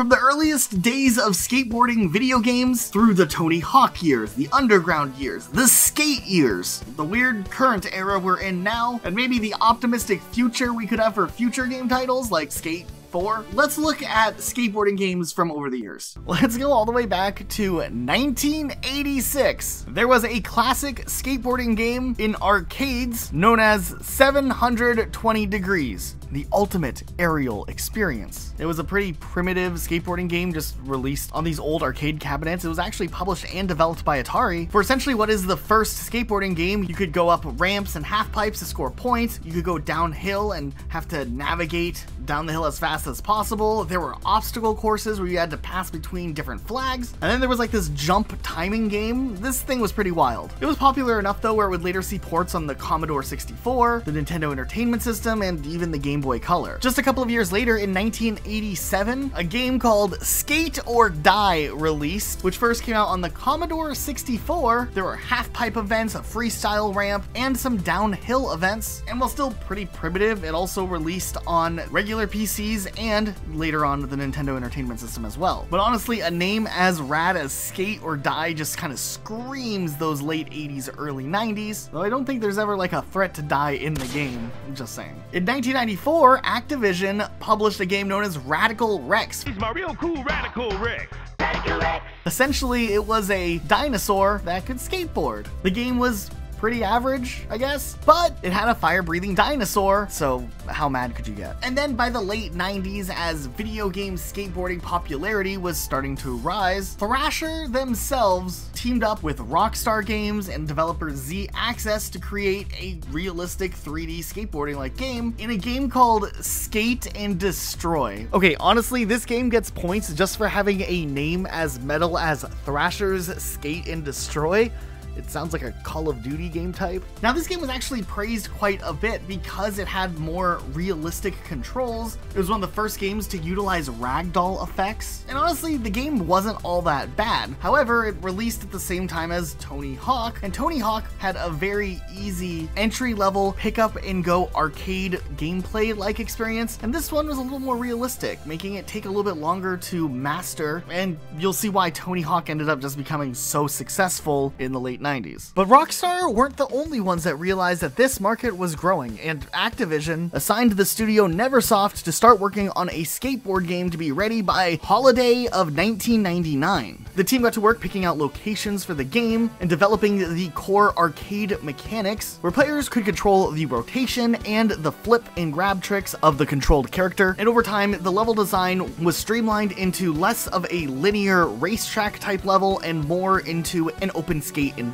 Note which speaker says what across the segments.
Speaker 1: From the earliest days of skateboarding video games through the Tony Hawk years, the underground years, the skate years, the weird current era we're in now, and maybe the optimistic future we could have for future game titles like Skate four, let's look at skateboarding games from over the years. Let's go all the way back to 1986. There was a classic skateboarding game in arcades known as 720 Degrees the ultimate aerial experience. It was a pretty primitive skateboarding game just released on these old arcade cabinets. It was actually published and developed by Atari for essentially what is the first skateboarding game. You could go up ramps and half pipes to score points. You could go downhill and have to navigate down the hill as fast as possible. There were obstacle courses where you had to pass between different flags. And then there was like this jump timing game. This thing was pretty wild. It was popular enough though where it would later see ports on the Commodore 64, the Nintendo Entertainment System, and even the Game Game Boy Color. Just a couple of years later, in 1987, a game called Skate or Die released, which first came out on the Commodore 64. There were half-pipe events, a freestyle ramp, and some downhill events. And while still pretty primitive, it also released on regular PCs and later on the Nintendo Entertainment System as well. But honestly, a name as rad as Skate or Die just kind of screams those late 80s, early 90s, though I don't think there's ever like a threat to die in the game, I'm just saying. In 1994, Activision published a game known as Radical Rex.
Speaker 2: He's my real cool Radical Rex. Radical
Speaker 1: Rex. Essentially, it was a dinosaur that could skateboard. The game was pretty average, I guess. But it had a fire breathing dinosaur, so how mad could you get? And then by the late 90s, as video game skateboarding popularity was starting to rise, Thrasher themselves teamed up with Rockstar Games and developer Z-Axis to create a realistic 3D skateboarding like game in a game called Skate and Destroy. Okay, honestly, this game gets points just for having a name as metal as Thrasher's Skate and Destroy. It sounds like a Call of Duty game type. Now, this game was actually praised quite a bit because it had more realistic controls. It was one of the first games to utilize ragdoll effects, and honestly, the game wasn't all that bad. However, it released at the same time as Tony Hawk, and Tony Hawk had a very easy entry-level pick-up-and-go arcade gameplay-like experience, and this one was a little more realistic, making it take a little bit longer to master, and you'll see why Tony Hawk ended up just becoming so successful in the late late 90s. But Rockstar weren't the only ones that realized that this market was growing, and Activision assigned the studio Neversoft to start working on a skateboard game to be ready by holiday of 1999. The team got to work picking out locations for the game and developing the core arcade mechanics, where players could control the rotation and the flip and grab tricks of the controlled character. And over time, the level design was streamlined into less of a linear racetrack type level and more into an open skate environment.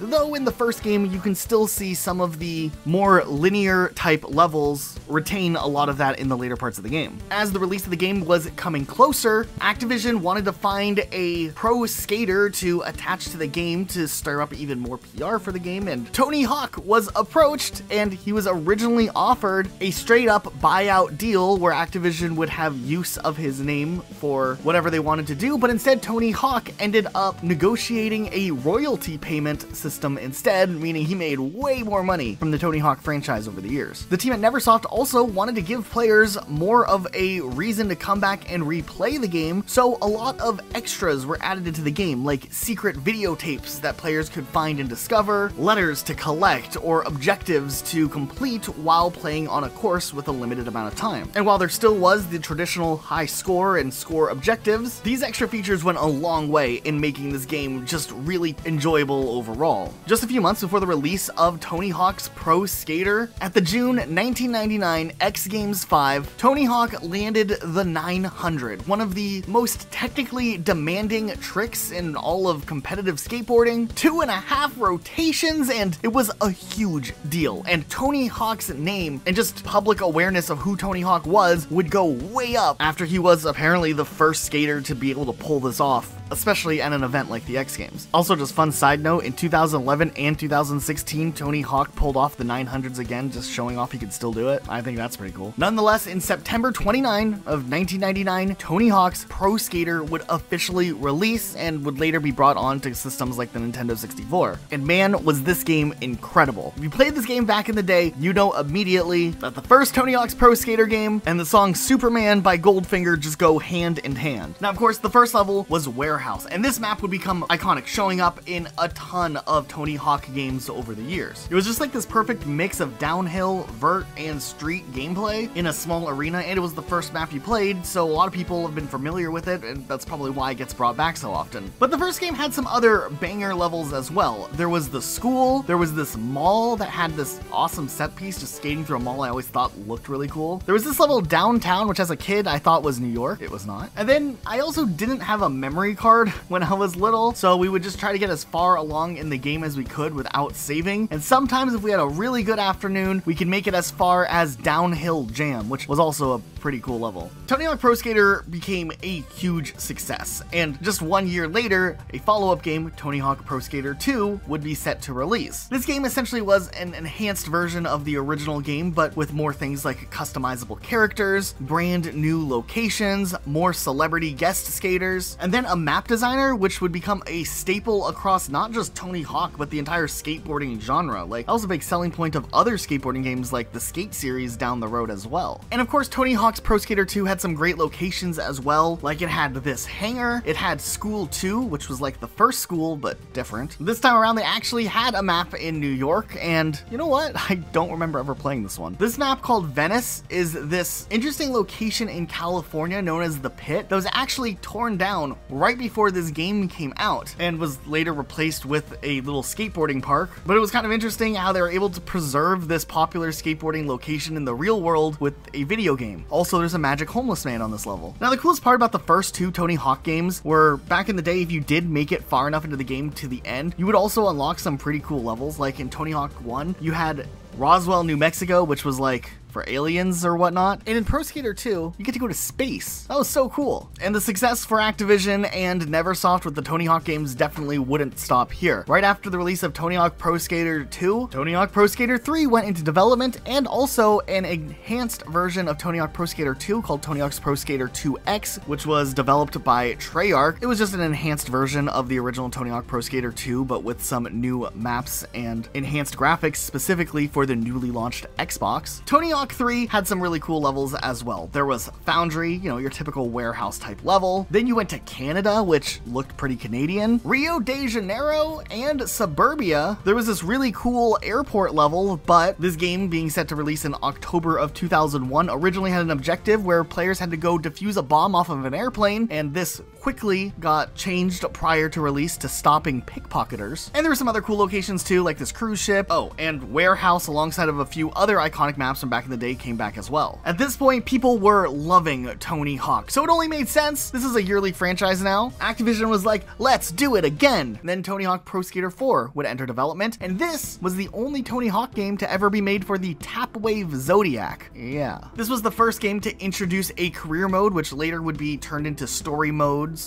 Speaker 1: Though in the first game, you can still see some of the more linear type levels retain a lot of that in the later parts of the game. As the release of the game was coming closer, Activision wanted to find a pro skater to attach to the game to stir up even more PR for the game, and Tony Hawk was approached, and he was originally offered a straight up buyout deal where Activision would have use of his name for whatever they wanted to do, but instead Tony Hawk ended up negotiating a royalty payment payment system instead, meaning he made way more money from the Tony Hawk franchise over the years. The team at Neversoft also wanted to give players more of a reason to come back and replay the game, so a lot of extras were added into the game, like secret videotapes that players could find and discover, letters to collect, or objectives to complete while playing on a course with a limited amount of time. And while there still was the traditional high score and score objectives, these extra features went a long way in making this game just really enjoyable overall. Just a few months before the release of Tony Hawk's Pro Skater, at the June 1999 X Games 5, Tony Hawk landed the 900, one of the most technically demanding tricks in all of competitive skateboarding, two and a half rotations, and it was a huge deal. And Tony Hawk's name and just public awareness of who Tony Hawk was would go way up after he was apparently the first skater to be able to pull this off especially at an event like the X Games. Also, just fun side note, in 2011 and 2016, Tony Hawk pulled off the 900s again, just showing off he could still do it. I think that's pretty cool. Nonetheless, in September 29 of 1999, Tony Hawk's Pro Skater would officially release and would later be brought onto systems like the Nintendo 64. And man, was this game incredible. If you played this game back in the day, you know immediately that the first Tony Hawk's Pro Skater game and the song Superman by Goldfinger just go hand in hand. Now, of course, the first level was Warehouse, and this map would become iconic, showing up in a ton of Tony Hawk games over the years. It was just like this perfect mix of downhill, vert, and street gameplay in a small arena, and it was the first map you played, so a lot of people have been familiar with it, and that's probably why it gets brought back so often. But the first game had some other banger levels as well. There was the school, there was this mall that had this awesome set piece, just skating through a mall I always thought looked really cool. There was this level downtown, which as a kid I thought was New York. It was not. And then I also didn't have a memory card when I was little, so we would just try to get as far along in the game as we could without saving. And sometimes if we had a really good afternoon, we could make it as far as Downhill Jam, which was also a pretty cool level. Tony Hawk Pro Skater became a huge success, and just one year later, a follow-up game, Tony Hawk Pro Skater 2, would be set to release. This game essentially was an enhanced version of the original game, but with more things like customizable characters, brand new locations, more celebrity guest skaters, and then a map designer, which would become a staple across not just Tony Hawk, but the entire skateboarding genre. Like, that was a big selling point of other skateboarding games like the Skate series down the road as well. And of course, Tony Hawk's Pro Skater 2 had some great locations as well. Like, it had this hangar, it had School 2, which was like the first school, but different. This time around, they actually had a map in New York, and you know what? I don't remember ever playing this one. This map called Venice is this interesting location in California known as the Pit that was actually torn down right before this game came out and was later replaced with a little skateboarding park. But it was kind of interesting how they were able to preserve this popular skateboarding location in the real world with a video game. Also, there's a magic homeless man on this level. Now, the coolest part about the first two Tony Hawk games were back in the day, if you did make it far enough into the game to the end, you would also unlock some pretty cool levels. Like in Tony Hawk 1, you had Roswell, New Mexico, which was like for aliens or whatnot. And in Pro Skater 2, you get to go to space. That was so cool. And the success for Activision and Neversoft with the Tony Hawk games definitely wouldn't stop here. Right after the release of Tony Hawk Pro Skater 2, Tony Hawk Pro Skater 3 went into development and also an enhanced version of Tony Hawk Pro Skater 2 called Tony Hawk's Pro Skater 2X, which was developed by Treyarch. It was just an enhanced version of the original Tony Hawk Pro Skater 2, but with some new maps and enhanced graphics specifically for the newly launched Xbox. Tony Hawk 3 had some really cool levels as well. There was Foundry, you know, your typical warehouse type level. Then you went to Canada, which looked pretty Canadian. Rio de Janeiro and Suburbia. There was this really cool airport level, but this game being set to release in October of 2001 originally had an objective where players had to go defuse a bomb off of an airplane, and this quickly got changed prior to release to stopping pickpocketers. And there were some other cool locations too, like this cruise ship. Oh, and Warehouse alongside of a few other iconic maps from back in the day came back as well. At this point, people were loving Tony Hawk, so it only made sense. This is a yearly franchise now. Activision was like, let's do it again. And then Tony Hawk Pro Skater 4 would enter development, and this was the only Tony Hawk game to ever be made for the Tapwave Zodiac. Yeah. This was the first game to introduce a career mode, which later would be turned into story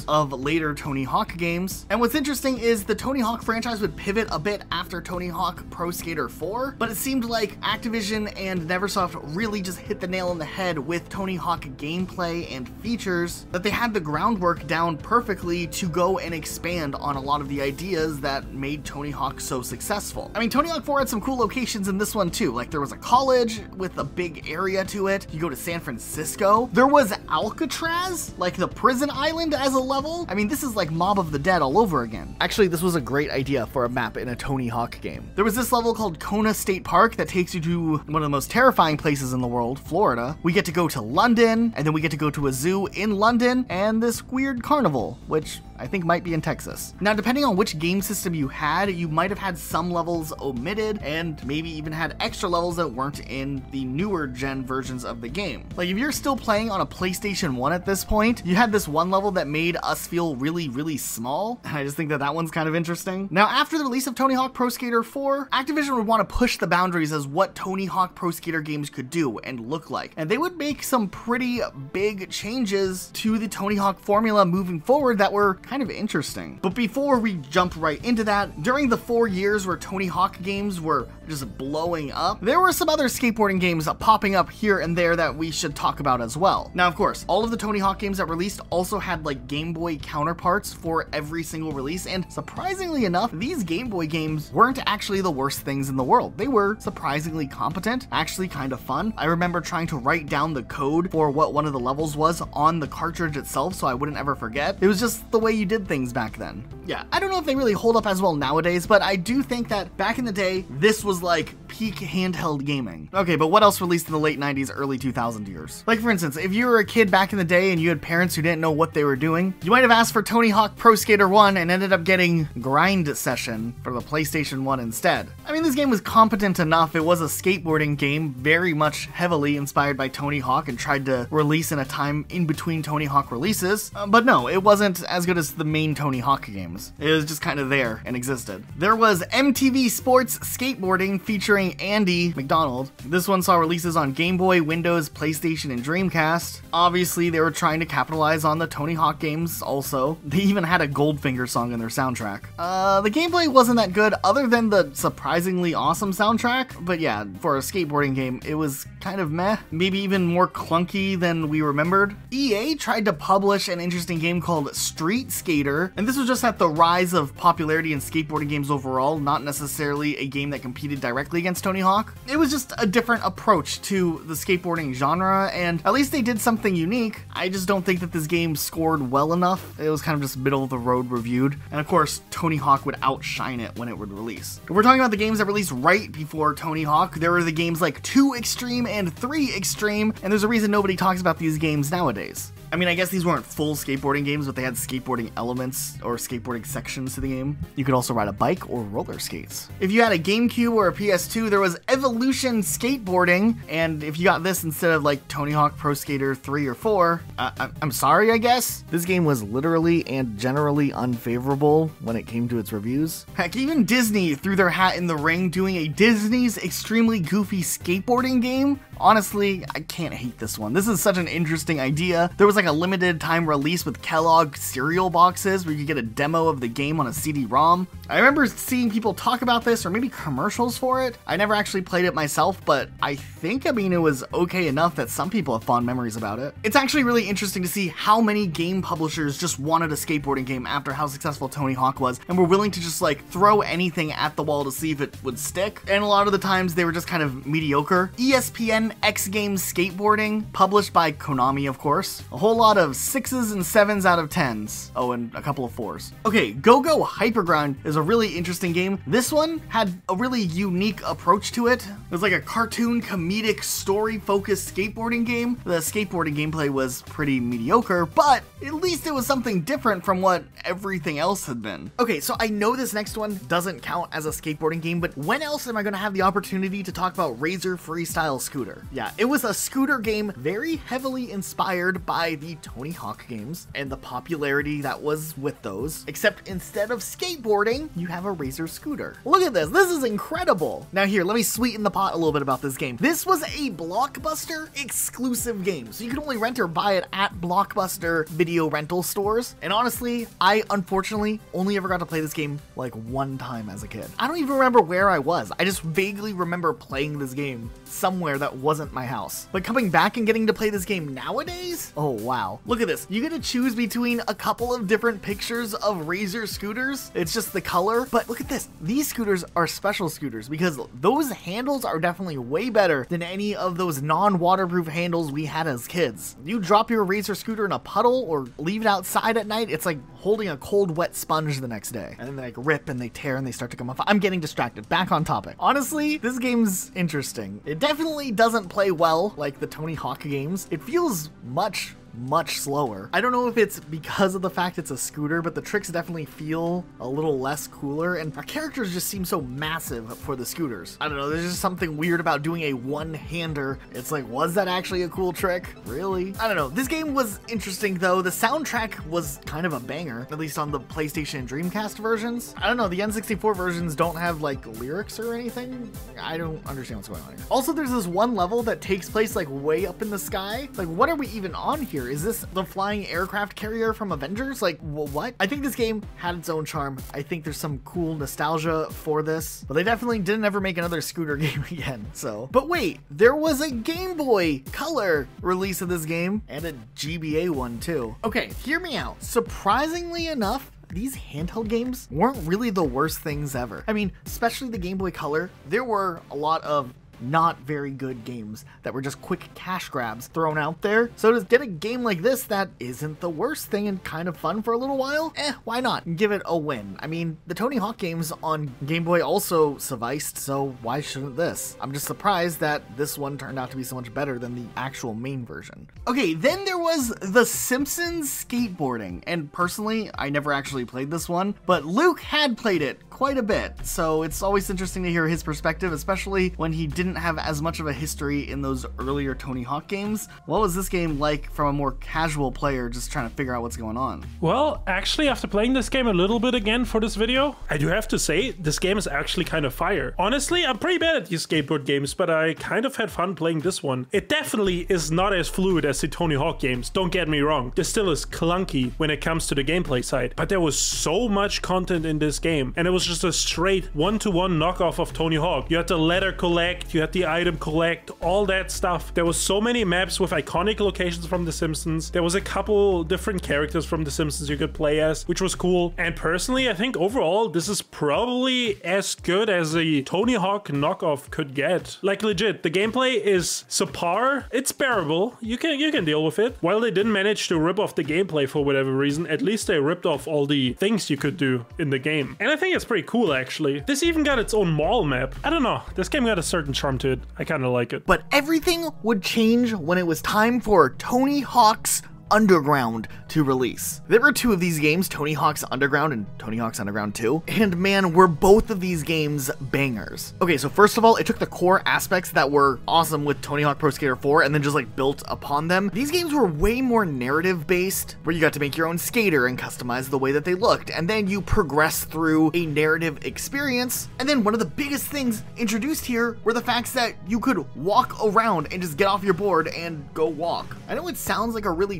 Speaker 1: of later Tony Hawk games. And what's interesting is the Tony Hawk franchise would pivot a bit after Tony Hawk Pro Skater 4, but it seemed like Activision and Neversoft really just hit the nail on the head with Tony Hawk gameplay and features that they had the groundwork down perfectly to go and expand on a lot of the ideas that made Tony Hawk so successful. I mean, Tony Hawk 4 had some cool locations in this one too. Like there was a college with a big area to it. You go to San Francisco. There was Alcatraz, like the prison island as a level. I mean, this is like Mob of the Dead all over again. Actually, this was a great idea for a map in a Tony Hawk game. There was this level called Kona Skate Park that takes you to one of the most terrifying places in the world, Florida. We get to go to London, and then we get to go to a zoo in London, and this weird carnival, which I think might be in Texas. Now, depending on which game system you had, you might have had some levels omitted and maybe even had extra levels that weren't in the newer gen versions of the game. Like if you're still playing on a PlayStation 1 at this point, you had this one level that made us feel really, really small. And I just think that that one's kind of interesting. Now, after the release of Tony Hawk Pro Skater 4, Activision would want to push the boundaries as what Tony Hawk Pro Skater games could do and look like. And they would make some pretty big changes to the Tony Hawk formula moving forward that were kind of interesting. But before we jump right into that, during the four years where Tony Hawk games were just blowing up. There were some other skateboarding games popping up here and there that we should talk about as well. Now, of course, all of the Tony Hawk games that released also had like Game Boy counterparts for every single release, and surprisingly enough, these Game Boy games weren't actually the worst things in the world. They were surprisingly competent, actually kind of fun. I remember trying to write down the code for what one of the levels was on the cartridge itself so I wouldn't ever forget. It was just the way you did things back then. Yeah, I don't know if they really hold up as well nowadays, but I do think that back in the day, this was like peak handheld gaming. Okay, but what else released in the late 90s, early 2000 years? Like for instance, if you were a kid back in the day and you had parents who didn't know what they were doing, you might have asked for Tony Hawk Pro Skater 1 and ended up getting Grind Session for the PlayStation 1 instead. I mean, this game was competent enough. It was a skateboarding game, very much heavily inspired by Tony Hawk and tried to release in a time in between Tony Hawk releases. Uh, but no, it wasn't as good as the main Tony Hawk games. It was just kind of there and existed. There was MTV Sports Skateboarding featuring Andy McDonald. This one saw releases on Game Boy, Windows, PlayStation, and Dreamcast. Obviously, they were trying to capitalize on the Tony Hawk games also. They even had a Goldfinger song in their soundtrack. Uh, the gameplay wasn't that good other than the surprisingly awesome soundtrack, but yeah, for a skateboarding game, it was kind of meh. Maybe even more clunky than we remembered. EA tried to publish an interesting game called Street Skater, and this was just at the rise of popularity in skateboarding games overall, not necessarily a game that competed directly against Tony Hawk. It was just a different approach to the skateboarding genre, and at least they did something unique. I just don't think that this game scored well enough. It was kind of just middle of the road reviewed, and of course, Tony Hawk would outshine it when it would release. If we're talking about the games that released right before Tony Hawk, there were the games like 2 Extreme and 3 Extreme, and there's a reason nobody talks about these games nowadays. I mean, I guess these weren't full skateboarding games, but they had skateboarding elements or skateboarding sections to the game. You could also ride a bike or roller skates. If you had a GameCube or a PS2, there was Evolution Skateboarding, and if you got this instead of like Tony Hawk Pro Skater 3 or 4, uh, I- I'm sorry, I guess. This game was literally and generally unfavorable when it came to its reviews. Heck, even Disney threw their hat in the ring doing a Disney's extremely goofy skateboarding game. Honestly, I can't hate this one. This is such an interesting idea. There was like a limited time release with Kellogg cereal boxes where you could get a demo of the game on a CD-ROM. I remember seeing people talk about this or maybe commercials for it. I never actually played it myself, but I think, I mean, it was okay enough that some people have fond memories about it. It's actually really interesting to see how many game publishers just wanted a skateboarding game after how successful Tony Hawk was and were willing to just like throw anything at the wall to see if it would stick. And a lot of the times they were just kind of mediocre. ESPN X Games Skateboarding, published by Konami, of course. A whole lot of sixes and sevens out of tens. Oh, and a couple of fours. Okay, Go Go Hypergrind is a really interesting game. This one had a really unique approach to it. It was like a cartoon, comedic, story focused skateboarding game. The skateboarding gameplay was pretty mediocre, but at least it was something different from what everything else had been. Okay, so I know this next one doesn't count as a skateboarding game, but when else am I going to have the opportunity to talk about Razor Freestyle Scooter? Yeah, it was a scooter game very heavily inspired by the Tony Hawk games and the popularity that was with those, except instead of skateboarding, you have a Razor scooter. Look at this, this is incredible. Now here, let me sweeten the pot a little bit about this game. This was a Blockbuster exclusive game, so you could only rent or buy it at Blockbuster video rental stores. And honestly, I unfortunately only ever got to play this game like one time as a kid. I don't even remember where I was. I just vaguely remember playing this game somewhere that wasn't my house. But coming back and getting to play this game nowadays? Oh wow. Look at this. You get to choose between a couple of different pictures of Razor scooters. It's just the color. But look at this. These scooters are special scooters because those handles are definitely way better than any of those non-waterproof handles we had as kids. You drop your Razor scooter in a puddle or leave it outside at night, it's like holding a cold wet sponge the next day. And then they like rip and they tear and they start to come off. I'm getting distracted. Back on topic. Honestly, this game's interesting. It definitely doesn't play well like the Tony Hawk games. It feels much much slower. I don't know if it's because of the fact it's a scooter, but the tricks definitely feel a little less cooler, and our characters just seem so massive for the scooters. I don't know, there's just something weird about doing a one-hander. It's like, was that actually a cool trick? Really? I don't know. This game was interesting though. The soundtrack was kind of a banger, at least on the PlayStation and Dreamcast versions. I don't know, the N64 versions don't have like lyrics or anything. I don't understand what's going on here. Also, there's this one level that takes place like way up in the sky. Like, what are we even on here? Here? Is this the flying aircraft carrier from Avengers? Like, what? I think this game had its own charm. I think there's some cool nostalgia for this, but they definitely didn't ever make another scooter game again, so. But wait, there was a Game Boy Color release of this game and a GBA one too. Okay, hear me out. Surprisingly enough, these handheld games weren't really the worst things ever. I mean, especially the Game Boy Color, there were a lot of not very good games that were just quick cash grabs thrown out there. So to get a game like this that isn't the worst thing and kind of fun for a little while, eh, why not? Give it a win. I mean, the Tony Hawk games on Game Boy also sufficed, so why shouldn't this? I'm just surprised that this one turned out to be so much better than the actual main version. Okay, then there was The Simpsons Skateboarding, and personally, I never actually played this one, but Luke had played it quite a bit, so it's always interesting to hear his perspective, especially when he didn't have as much of a history in those earlier Tony Hawk games. What was this game like from a more casual player just trying to figure out what's going on?
Speaker 3: Well, actually, after playing this game a little bit again for this video, I do have to say, this game is actually kind of fire. Honestly, I'm pretty bad at these skateboard games, but I kind of had fun playing this one. It definitely is not as fluid as the Tony Hawk games, don't get me wrong. This still is clunky when it comes to the gameplay side, but there was so much content in this game, and it was just a straight one-to-one -one knockoff of Tony Hawk. You had the letter collect, you had the item collect, all that stuff. There was so many maps with iconic locations from The Simpsons. There was a couple different characters from The Simpsons you could play as, which was cool. And personally, I think overall, this is probably as good as a Tony Hawk knockoff could get. Like legit, the gameplay is subpar. It's bearable. You can you can deal with it. While they didn't manage to rip off the gameplay for whatever reason, at least they ripped off all the things you could do in the game. And I think it's pretty cool actually. This even got its own mall map. I don't know. This game got a certain charm to it. I kind of like it.
Speaker 1: But everything would change when it was time for Tony Hawk's Underground to release. There were two of these games, Tony Hawk's Underground and Tony Hawk's Underground 2, and man, were both of these games bangers. Okay, so first of all, it took the core aspects that were awesome with Tony Hawk Pro Skater 4 and then just like built upon them. These games were way more narrative based, where you got to make your own skater and customize the way that they looked, and then you progress through a narrative experience. And then one of the biggest things introduced here were the facts that you could walk around and just get off your board and go walk. I know it sounds like a really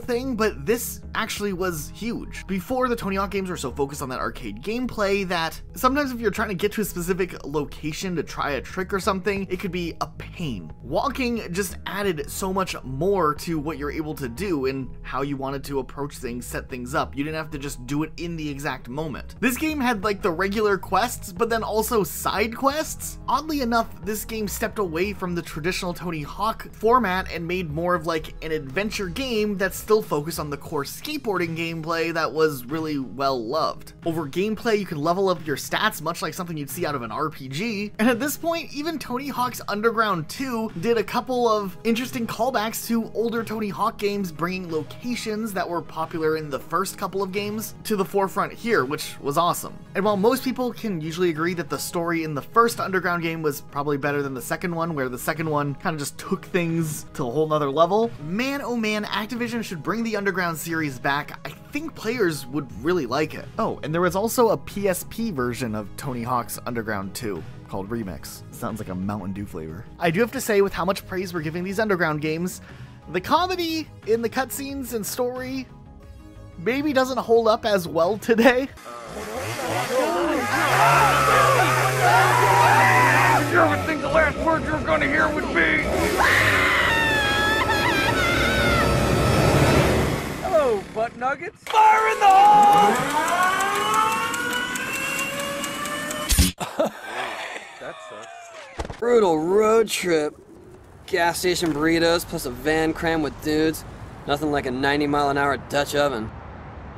Speaker 1: thing, but this actually was huge. Before, the Tony Hawk games were so focused on that arcade gameplay that sometimes if you're trying to get to a specific location to try a trick or something, it could be a pain. Walking just added so much more to what you're able to do and how you wanted to approach things, set things up. You didn't have to just do it in the exact moment. This game had like the regular quests, but then also side quests. Oddly enough, this game stepped away from the traditional Tony Hawk format and made more of like an adventure game that still focused on the core skateboarding gameplay that was really well loved. Over gameplay, you can level up your stats much like something you'd see out of an RPG, and at this point, even Tony Hawk's Underground 2 did a couple of interesting callbacks to older Tony Hawk games, bringing locations that were popular in the first couple of games to the forefront here, which was awesome. And while most people can usually agree that the story in the first Underground game was probably better than the second one, where the second one kind of just took things to a whole nother level, man oh man, Activision should bring the Underground series back. I think players would really like it. Oh, and there was also a PSP version of Tony Hawk's Underground 2 called Remix. Sounds like a Mountain Dew flavor. I do have to say, with how much praise we're giving these Underground games, the comedy in the cutscenes and story maybe doesn't hold up as well today.
Speaker 2: Think the last word you were gonna hear would be?
Speaker 4: Butt nuggets. Fire in the hole! that sucks.
Speaker 5: Brutal road trip. Gas station burritos plus a van crammed with dudes. Nothing like a 90 mile an hour Dutch oven.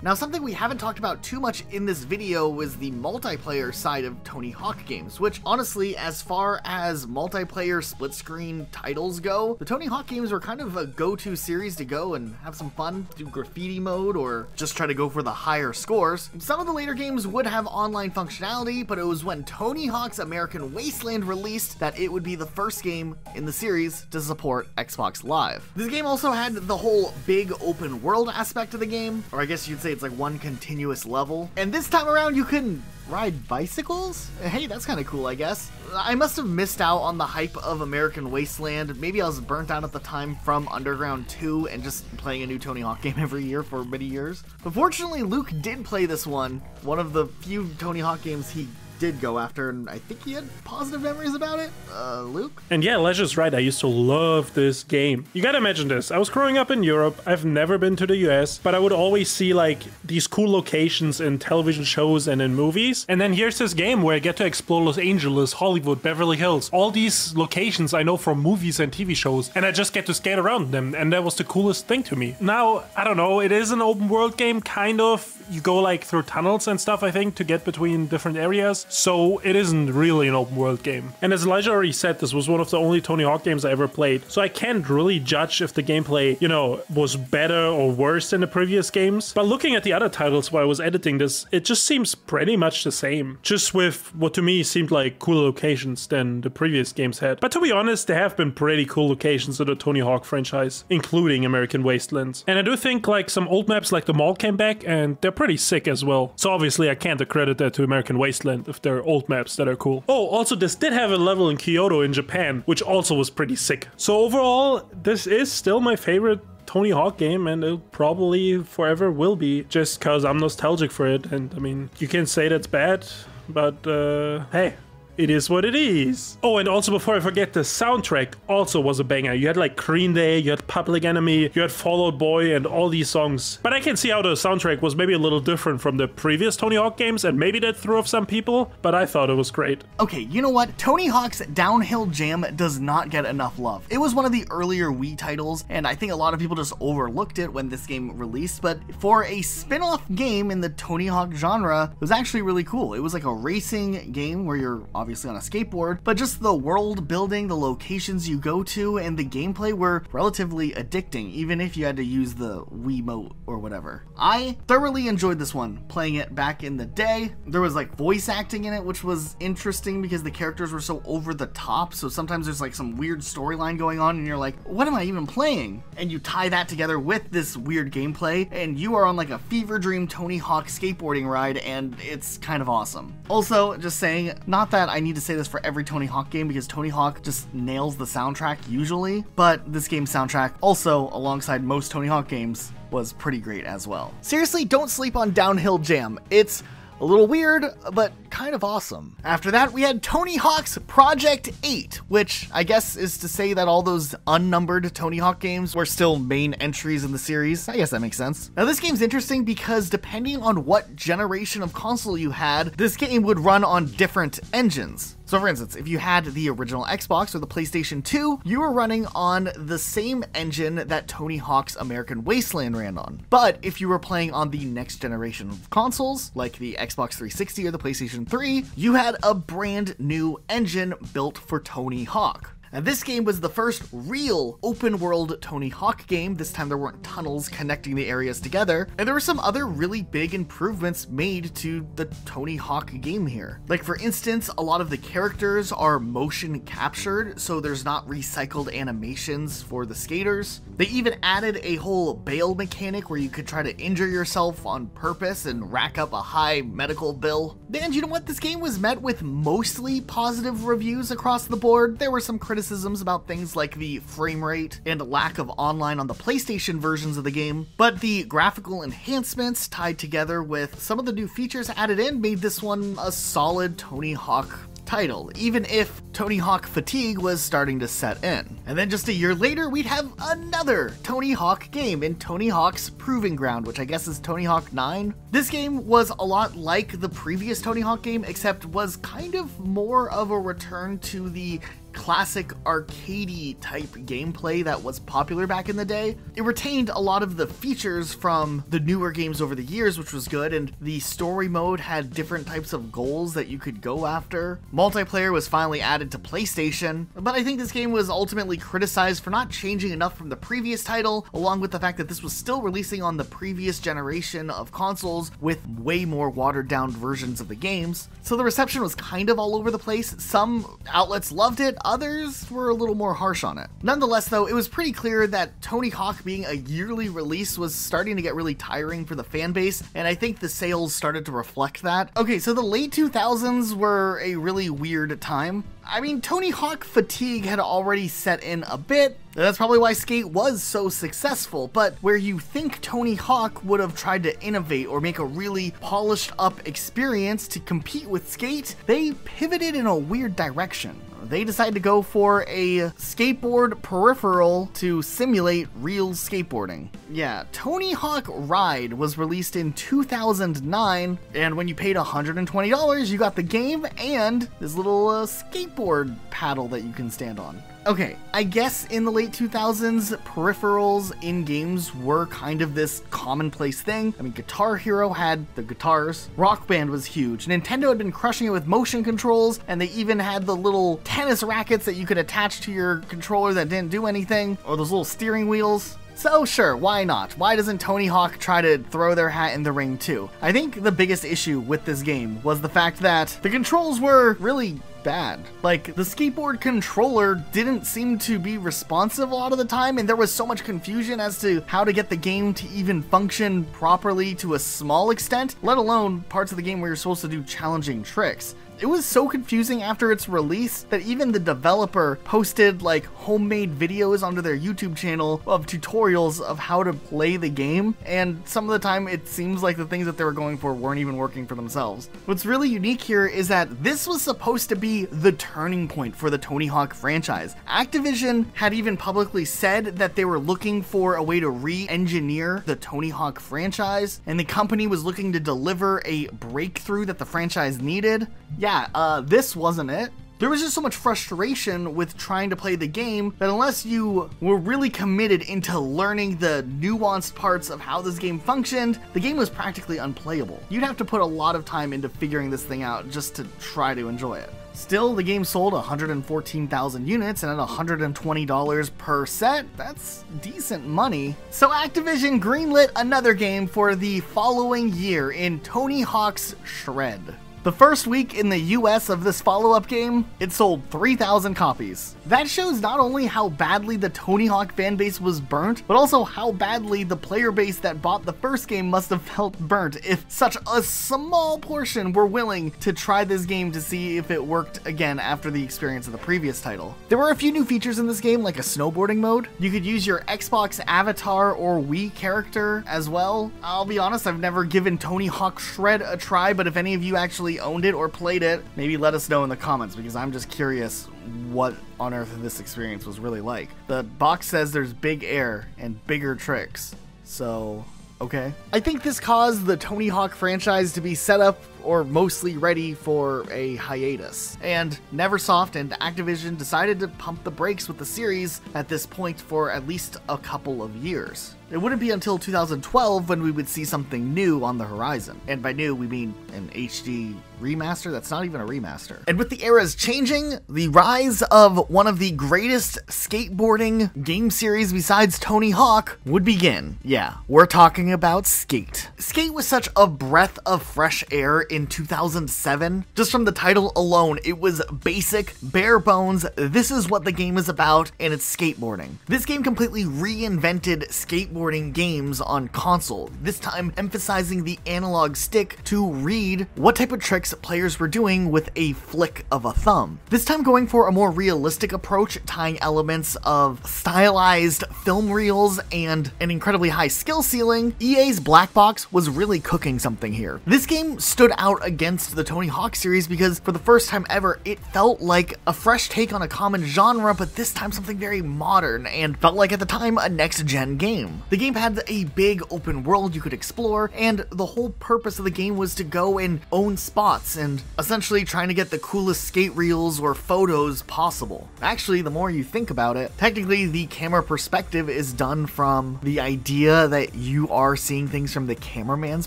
Speaker 1: Now, something we haven't talked about too much in this video was the multiplayer side of Tony Hawk games, which honestly, as far as multiplayer split screen titles go, the Tony Hawk games were kind of a go-to series to go and have some fun, do graffiti mode, or just try to go for the higher scores. Some of the later games would have online functionality, but it was when Tony Hawk's American Wasteland released that it would be the first game in the series to support Xbox Live. This game also had the whole big open world aspect of the game, or I guess you'd say say it's like one continuous level. And this time around, you can ride bicycles? Hey, that's kind of cool, I guess. I must have missed out on the hype of American Wasteland. Maybe I was burnt out at the time from Underground 2 and just playing a new Tony Hawk game every year for many years. But fortunately, Luke did play this one, one of the few Tony Hawk games he did go after, and I think he had positive memories about it. Uh, Luke?
Speaker 3: And yeah, Elijah's right. I used to love this game. You gotta imagine this. I was growing up in Europe. I've never been to the US, but I would always see like these cool locations in television shows and in movies. And then here's this game where I get to explore Los Angeles, Hollywood, Beverly Hills, all these locations I know from movies and TV shows, and I just get to skate around them. And that was the coolest thing to me. Now, I don't know, it is an open world game, kind of. You go like through tunnels and stuff, I think, to get between different areas so it isn't really an open world game. And as Elijah already said, this was one of the only Tony Hawk games I ever played, so I can't really judge if the gameplay, you know, was better or worse than the previous games. But looking at the other titles while I was editing this, it just seems pretty much the same, just with what to me seemed like cooler locations than the previous games had. But to be honest, there have been pretty cool locations in the Tony Hawk franchise, including American Wastelands. And I do think like some old maps like the mall came back and they're pretty sick as well. So obviously I can't accredit that to American Wasteland are old maps that are cool. Oh, also this did have a level in Kyoto in Japan, which also was pretty sick. So overall, this is still my favorite Tony Hawk game, and it probably forever will be, just because I'm nostalgic for it. And I mean, you can say that's bad, but uh, hey, it is what it is. Oh, and also before I forget, the soundtrack also was a banger. You had like Green Day, you had Public Enemy, you had Fall Out Boy, and all these songs. But I can see how the soundtrack was maybe a little different from the previous Tony Hawk games, and maybe that threw off some people, but I thought it was great.
Speaker 1: Okay, you know what? Tony Hawk's Downhill Jam does not get enough love. It was one of the earlier Wii titles, and I think a lot of people just overlooked it when this game released, but for a spin off game in the Tony Hawk genre, it was actually really cool. It was like a racing game where you're obviously on a skateboard, but just the world building, the locations you go to, and the gameplay were relatively addicting, even if you had to use the Wiimote or whatever. I thoroughly enjoyed this one, playing it back in the day. There was like voice acting in it, which was interesting because the characters were so over the top, so sometimes there's like some weird storyline going on, and you're like, what am I even playing? And you tie that together with this weird gameplay, and you are on like a fever dream Tony Hawk skateboarding ride, and it's kind of awesome. Also, just saying, not that I need to say this for every Tony Hawk game because Tony Hawk just nails the soundtrack usually, but this game's soundtrack also, alongside most Tony Hawk games, was pretty great as well. Seriously, don't sleep on Downhill Jam. It's a little weird, but kind of awesome. After that, we had Tony Hawk's Project 8, which I guess is to say that all those unnumbered Tony Hawk games were still main entries in the series. I guess that makes sense. Now, this game's interesting because depending on what generation of console you had, this game would run on different engines. So for instance, if you had the original Xbox or the PlayStation 2, you were running on the same engine that Tony Hawk's American Wasteland ran on. But if you were playing on the next generation of consoles, like the Xbox 360 or the PlayStation 3, you had a brand new engine built for Tony Hawk. And this game was the first real open world Tony Hawk game. This time there weren't tunnels connecting the areas together. And there were some other really big improvements made to the Tony Hawk game here. Like, for instance, a lot of the characters are motion captured, so there's not recycled animations for the skaters. They even added a whole bail mechanic where you could try to injure yourself on purpose and rack up a high medical bill. And you know what? This game was met with mostly positive reviews across the board. There were some criticisms criticisms about things like the frame rate and lack of online on the PlayStation versions of the game, but the graphical enhancements tied together with some of the new features added in made this one a solid Tony Hawk title, even if Tony Hawk fatigue was starting to set in. And then just a year later, we'd have another Tony Hawk game in Tony Hawk's Proving Ground, which I guess is Tony Hawk 9. This game was a lot like the previous Tony Hawk game, except was kind of more of a return to the classic arcadey type gameplay that was popular back in the day. It retained a lot of the features from the newer games over the years, which was good, and the story mode had different types of goals that you could go after. Multiplayer was finally added to PlayStation, but I think this game was ultimately criticized for not changing enough from the previous title, along with the fact that this was still releasing on the previous generation of consoles with way more watered down versions of the games. So the reception was kind of all over the place. Some outlets loved it, others were a little more harsh on it. Nonetheless, though, it was pretty clear that Tony Hawk being a yearly release was starting to get really tiring for the fan base, and I think the sales started to reflect that. Okay, so the late 2000s were a really weird time. I mean, Tony Hawk fatigue had already set in a bit. That's probably why Skate was so successful, but where you think Tony Hawk would have tried to innovate or make a really polished up experience to compete with Skate, they pivoted in a weird direction they decided to go for a skateboard peripheral to simulate real skateboarding. Yeah, Tony Hawk Ride was released in 2009, and when you paid $120, you got the game and this little uh, skateboard paddle that you can stand on. Okay, I guess in the late 2000s, peripherals in games were kind of this commonplace thing. I mean, Guitar Hero had the guitars, Rock Band was huge, Nintendo had been crushing it with motion controls, and they even had the little tennis rackets that you could attach to your controller that didn't do anything, or those little steering wheels. So sure, why not? Why doesn't Tony Hawk try to throw their hat in the ring too? I think the biggest issue with this game was the fact that the controls were really bad. Like, the skateboard controller didn't seem to be responsive a lot of the time, and there was so much confusion as to how to get the game to even function properly to a small extent, let alone parts of the game where you're supposed to do challenging tricks. It was so confusing after its release that even the developer posted like homemade videos onto their YouTube channel of tutorials of how to play the game, and some of the time it seems like the things that they were going for weren't even working for themselves. What's really unique here is that this was supposed to be the turning point for the Tony Hawk franchise. Activision had even publicly said that they were looking for a way to re-engineer the Tony Hawk franchise, and the company was looking to deliver a breakthrough that the franchise needed. Yeah, yeah, uh, this wasn't it. There was just so much frustration with trying to play the game that unless you were really committed into learning the nuanced parts of how this game functioned, the game was practically unplayable. You'd have to put a lot of time into figuring this thing out just to try to enjoy it. Still, the game sold 114,000 units and at $120 per set, that's decent money. So Activision greenlit another game for the following year in Tony Hawk's Shred. The first week in the US of this follow up game, it sold 3,000 copies. That shows not only how badly the Tony Hawk fanbase was burnt, but also how badly the player base that bought the first game must have felt burnt if such a small portion were willing to try this game to see if it worked again after the experience of the previous title. There were a few new features in this game, like a snowboarding mode. You could use your Xbox avatar or Wii character as well. I'll be honest, I've never given Tony Hawk Shred a try, but if any of you actually owned it or played it, maybe let us know in the comments because I'm just curious what on earth this experience was really like. The box says there's big air and bigger tricks. So, okay. I think this caused the Tony Hawk franchise to be set up or mostly ready for a hiatus. And Neversoft and Activision decided to pump the brakes with the series at this point for at least a couple of years. It wouldn't be until 2012 when we would see something new on the horizon. And by new, we mean an HD remaster that's not even a remaster. And with the eras changing, the rise of one of the greatest skateboarding game series besides Tony Hawk would begin. Yeah, we're talking about Skate. Skate was such a breath of fresh air in 2007. Just from the title alone, it was basic, bare bones, this is what the game is about, and it's skateboarding. This game completely reinvented skateboarding games on console, this time emphasizing the analog stick to read what type of tricks players were doing with a flick of a thumb. This time going for a more realistic approach, tying elements of stylized film reels and an incredibly high skill ceiling, EA's Black Box was really cooking something here. This game stood out against the Tony Hawk series because for the first time ever, it felt like a fresh take on a common genre, but this time something very modern and felt like at the time a next gen game. The game had a big open world you could explore, and the whole purpose of the game was to go and own spots and essentially trying to get the coolest skate reels or photos possible. Actually, the more you think about it, technically the camera perspective is done from the idea that you are seeing things from the cameraman's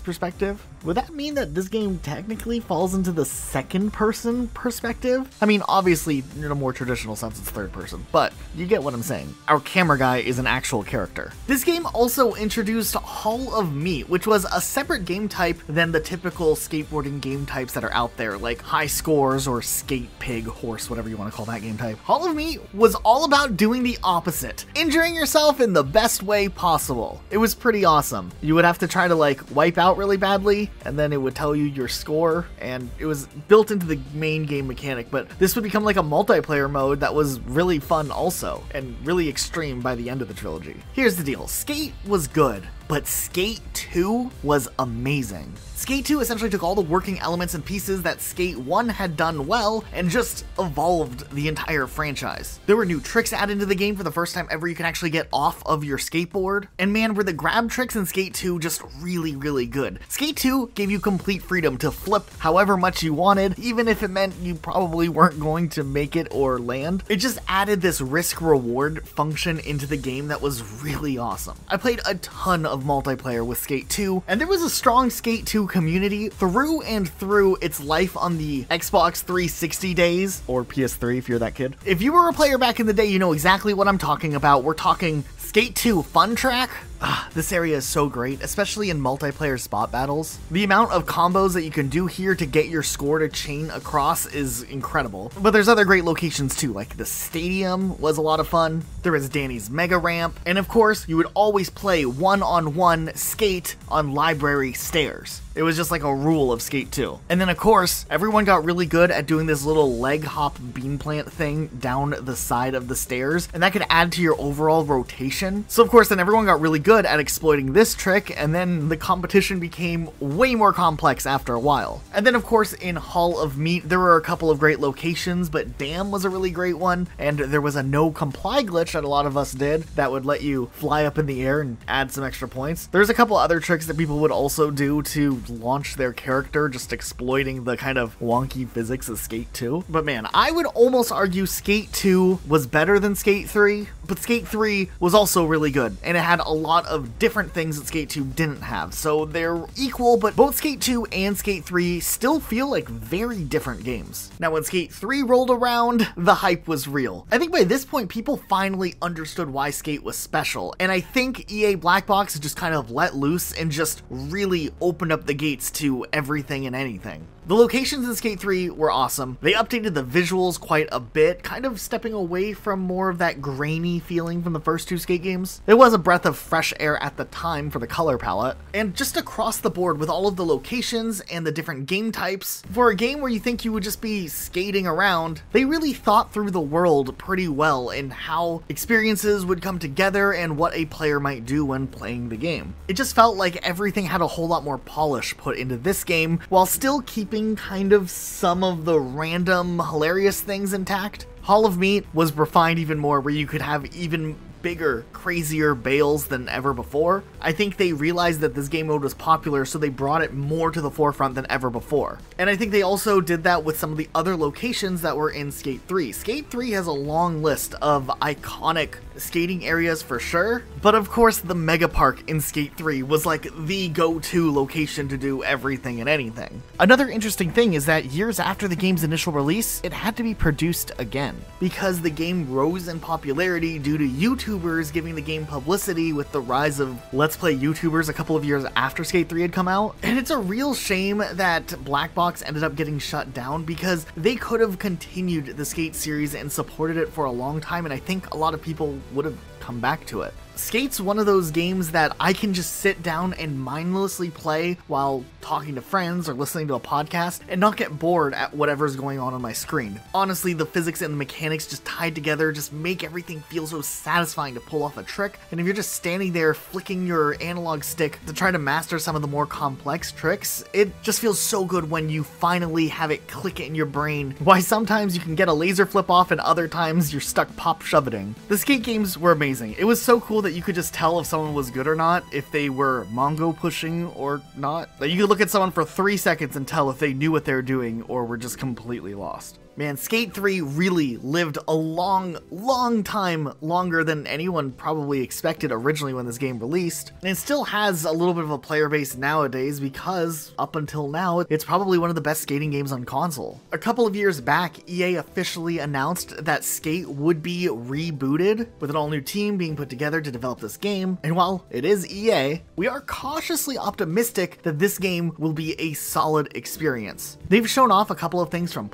Speaker 1: perspective. Would that mean that this game technically falls into the second person perspective. I mean, obviously, in a more traditional sense, it's third person, but you get what I'm saying. Our camera guy is an actual character. This game also introduced Hall of Meat, which was a separate game type than the typical skateboarding game types that are out there, like High Scores or Skate Pig Horse, whatever you want to call that game type. Hall of Meat was all about doing the opposite, injuring yourself in the best way possible. It was pretty awesome. You would have to try to like wipe out really badly, and then it would tell you your score, and it was built into the main game mechanic, but this would become like a multiplayer mode that was really fun also, and really extreme by the end of the trilogy. Here's the deal Skate was good, but Skate 2 was amazing. Skate 2 essentially took all the working elements and pieces that Skate 1 had done well and just evolved the entire franchise. There were new tricks added into the game for the first time ever you can actually get off of your skateboard. And man, were the grab tricks in Skate 2 just really, really good. Skate 2 gave you complete freedom to flip however much you wanted, even if it meant you probably weren't going to make it or land. It just added this risk reward function into the game that was really awesome. I played a ton of multiplayer with Skate 2, and there was a strong Skate 2 community through and through its life on the Xbox 360 days, or PS3 if you're that kid. If you were a player back in the day, you know exactly what I'm talking about. We're talking Skate 2 Fun Track. Ah, this area is so great, especially in multiplayer spot battles. The amount of combos that you can do here to get your score to chain across is incredible. But there's other great locations too, like the stadium was a lot of fun. There is Danny's Mega Ramp, and of course, you would always play one-on-one skate on library stairs. It was just like a rule of Skate 2. And then, of course, everyone got really good at doing this little leg hop bean plant thing down the side of the stairs, and that could add to your overall rotation. So, of course, then everyone got really good at exploiting this trick, and then the competition became way more complex after a while. And then, of course, in Hall of Meat, there were a couple of great locations, but Dam was a really great one, and there was a no comply glitch that a lot of us did that would let you fly up in the air and add some extra points. There's a couple other tricks that people would also do to launch their character, just exploiting the kind of wonky physics of Skate 2. But man, I would almost argue Skate 2 was better than Skate 3, but Skate 3 was also really good, and it had a lot of different things that Skate 2 didn't have. So they're equal, but both Skate 2 and Skate 3 still feel like very different games. Now, when Skate 3 rolled around, the hype was real. I think by this point, people finally understood why Skate was special, and I think EA Black Box just kind of let loose and just really opened up the gates to everything and anything. The locations in Skate 3 were awesome. They updated the visuals quite a bit, kind of stepping away from more of that grainy feeling from the first two Skate games. It was a breath of fresh air at the time for the color palette, and just across the board with all of the locations and the different game types, for a game where you think you would just be skating around, they really thought through the world pretty well and how experiences would come together and what a player might do when playing the game. It just felt like everything had a whole lot more polish put into this game while still keeping kind of some of the random hilarious things intact. Hall of Meat was refined even more where you could have even bigger, crazier bales than ever before. I think they realized that this game mode was popular, so they brought it more to the forefront than ever before. And I think they also did that with some of the other locations that were in Skate 3. Skate 3 has a long list of iconic skating areas for sure, but of course the Mega Park in Skate 3 was like the go-to location to do everything and anything. Another interesting thing is that years after the game's initial release, it had to be produced again, because the game rose in popularity due to YouTubers giving the game publicity with the rise of Let's Play YouTubers a couple of years after Skate 3 had come out, and it's a real shame that Black Box ended up getting shut down because they could have continued the Skate series and supported it for a long time, and I think a lot of people would have come back to it. Skate's one of those games that I can just sit down and mindlessly play while talking to friends or listening to a podcast and not get bored at whatever's going on on my screen. Honestly, the physics and the mechanics just tied together just make everything feel so satisfying to pull off a trick. And if you're just standing there flicking your analog stick to try to master some of the more complex tricks, it just feels so good when you finally have it click in your brain. Why sometimes you can get a laser flip off and other times you're stuck pop shoveting. The skate games were amazing. It was so cool that you could just tell if someone was good or not, if they were Mongo pushing or not. Like you could look at someone for three seconds and tell if they knew what they were doing or were just completely lost. Man, Skate 3 really lived a long, long time longer than anyone probably expected originally when this game released. And it still has a little bit of a player base nowadays because, up until now, it's probably one of the best skating games on console. A couple of years back, EA officially announced that Skate would be rebooted, with an all new team being put together to develop this game. And while it is EA, we are cautiously optimistic that this game will be a solid experience. They've shown off a couple of things from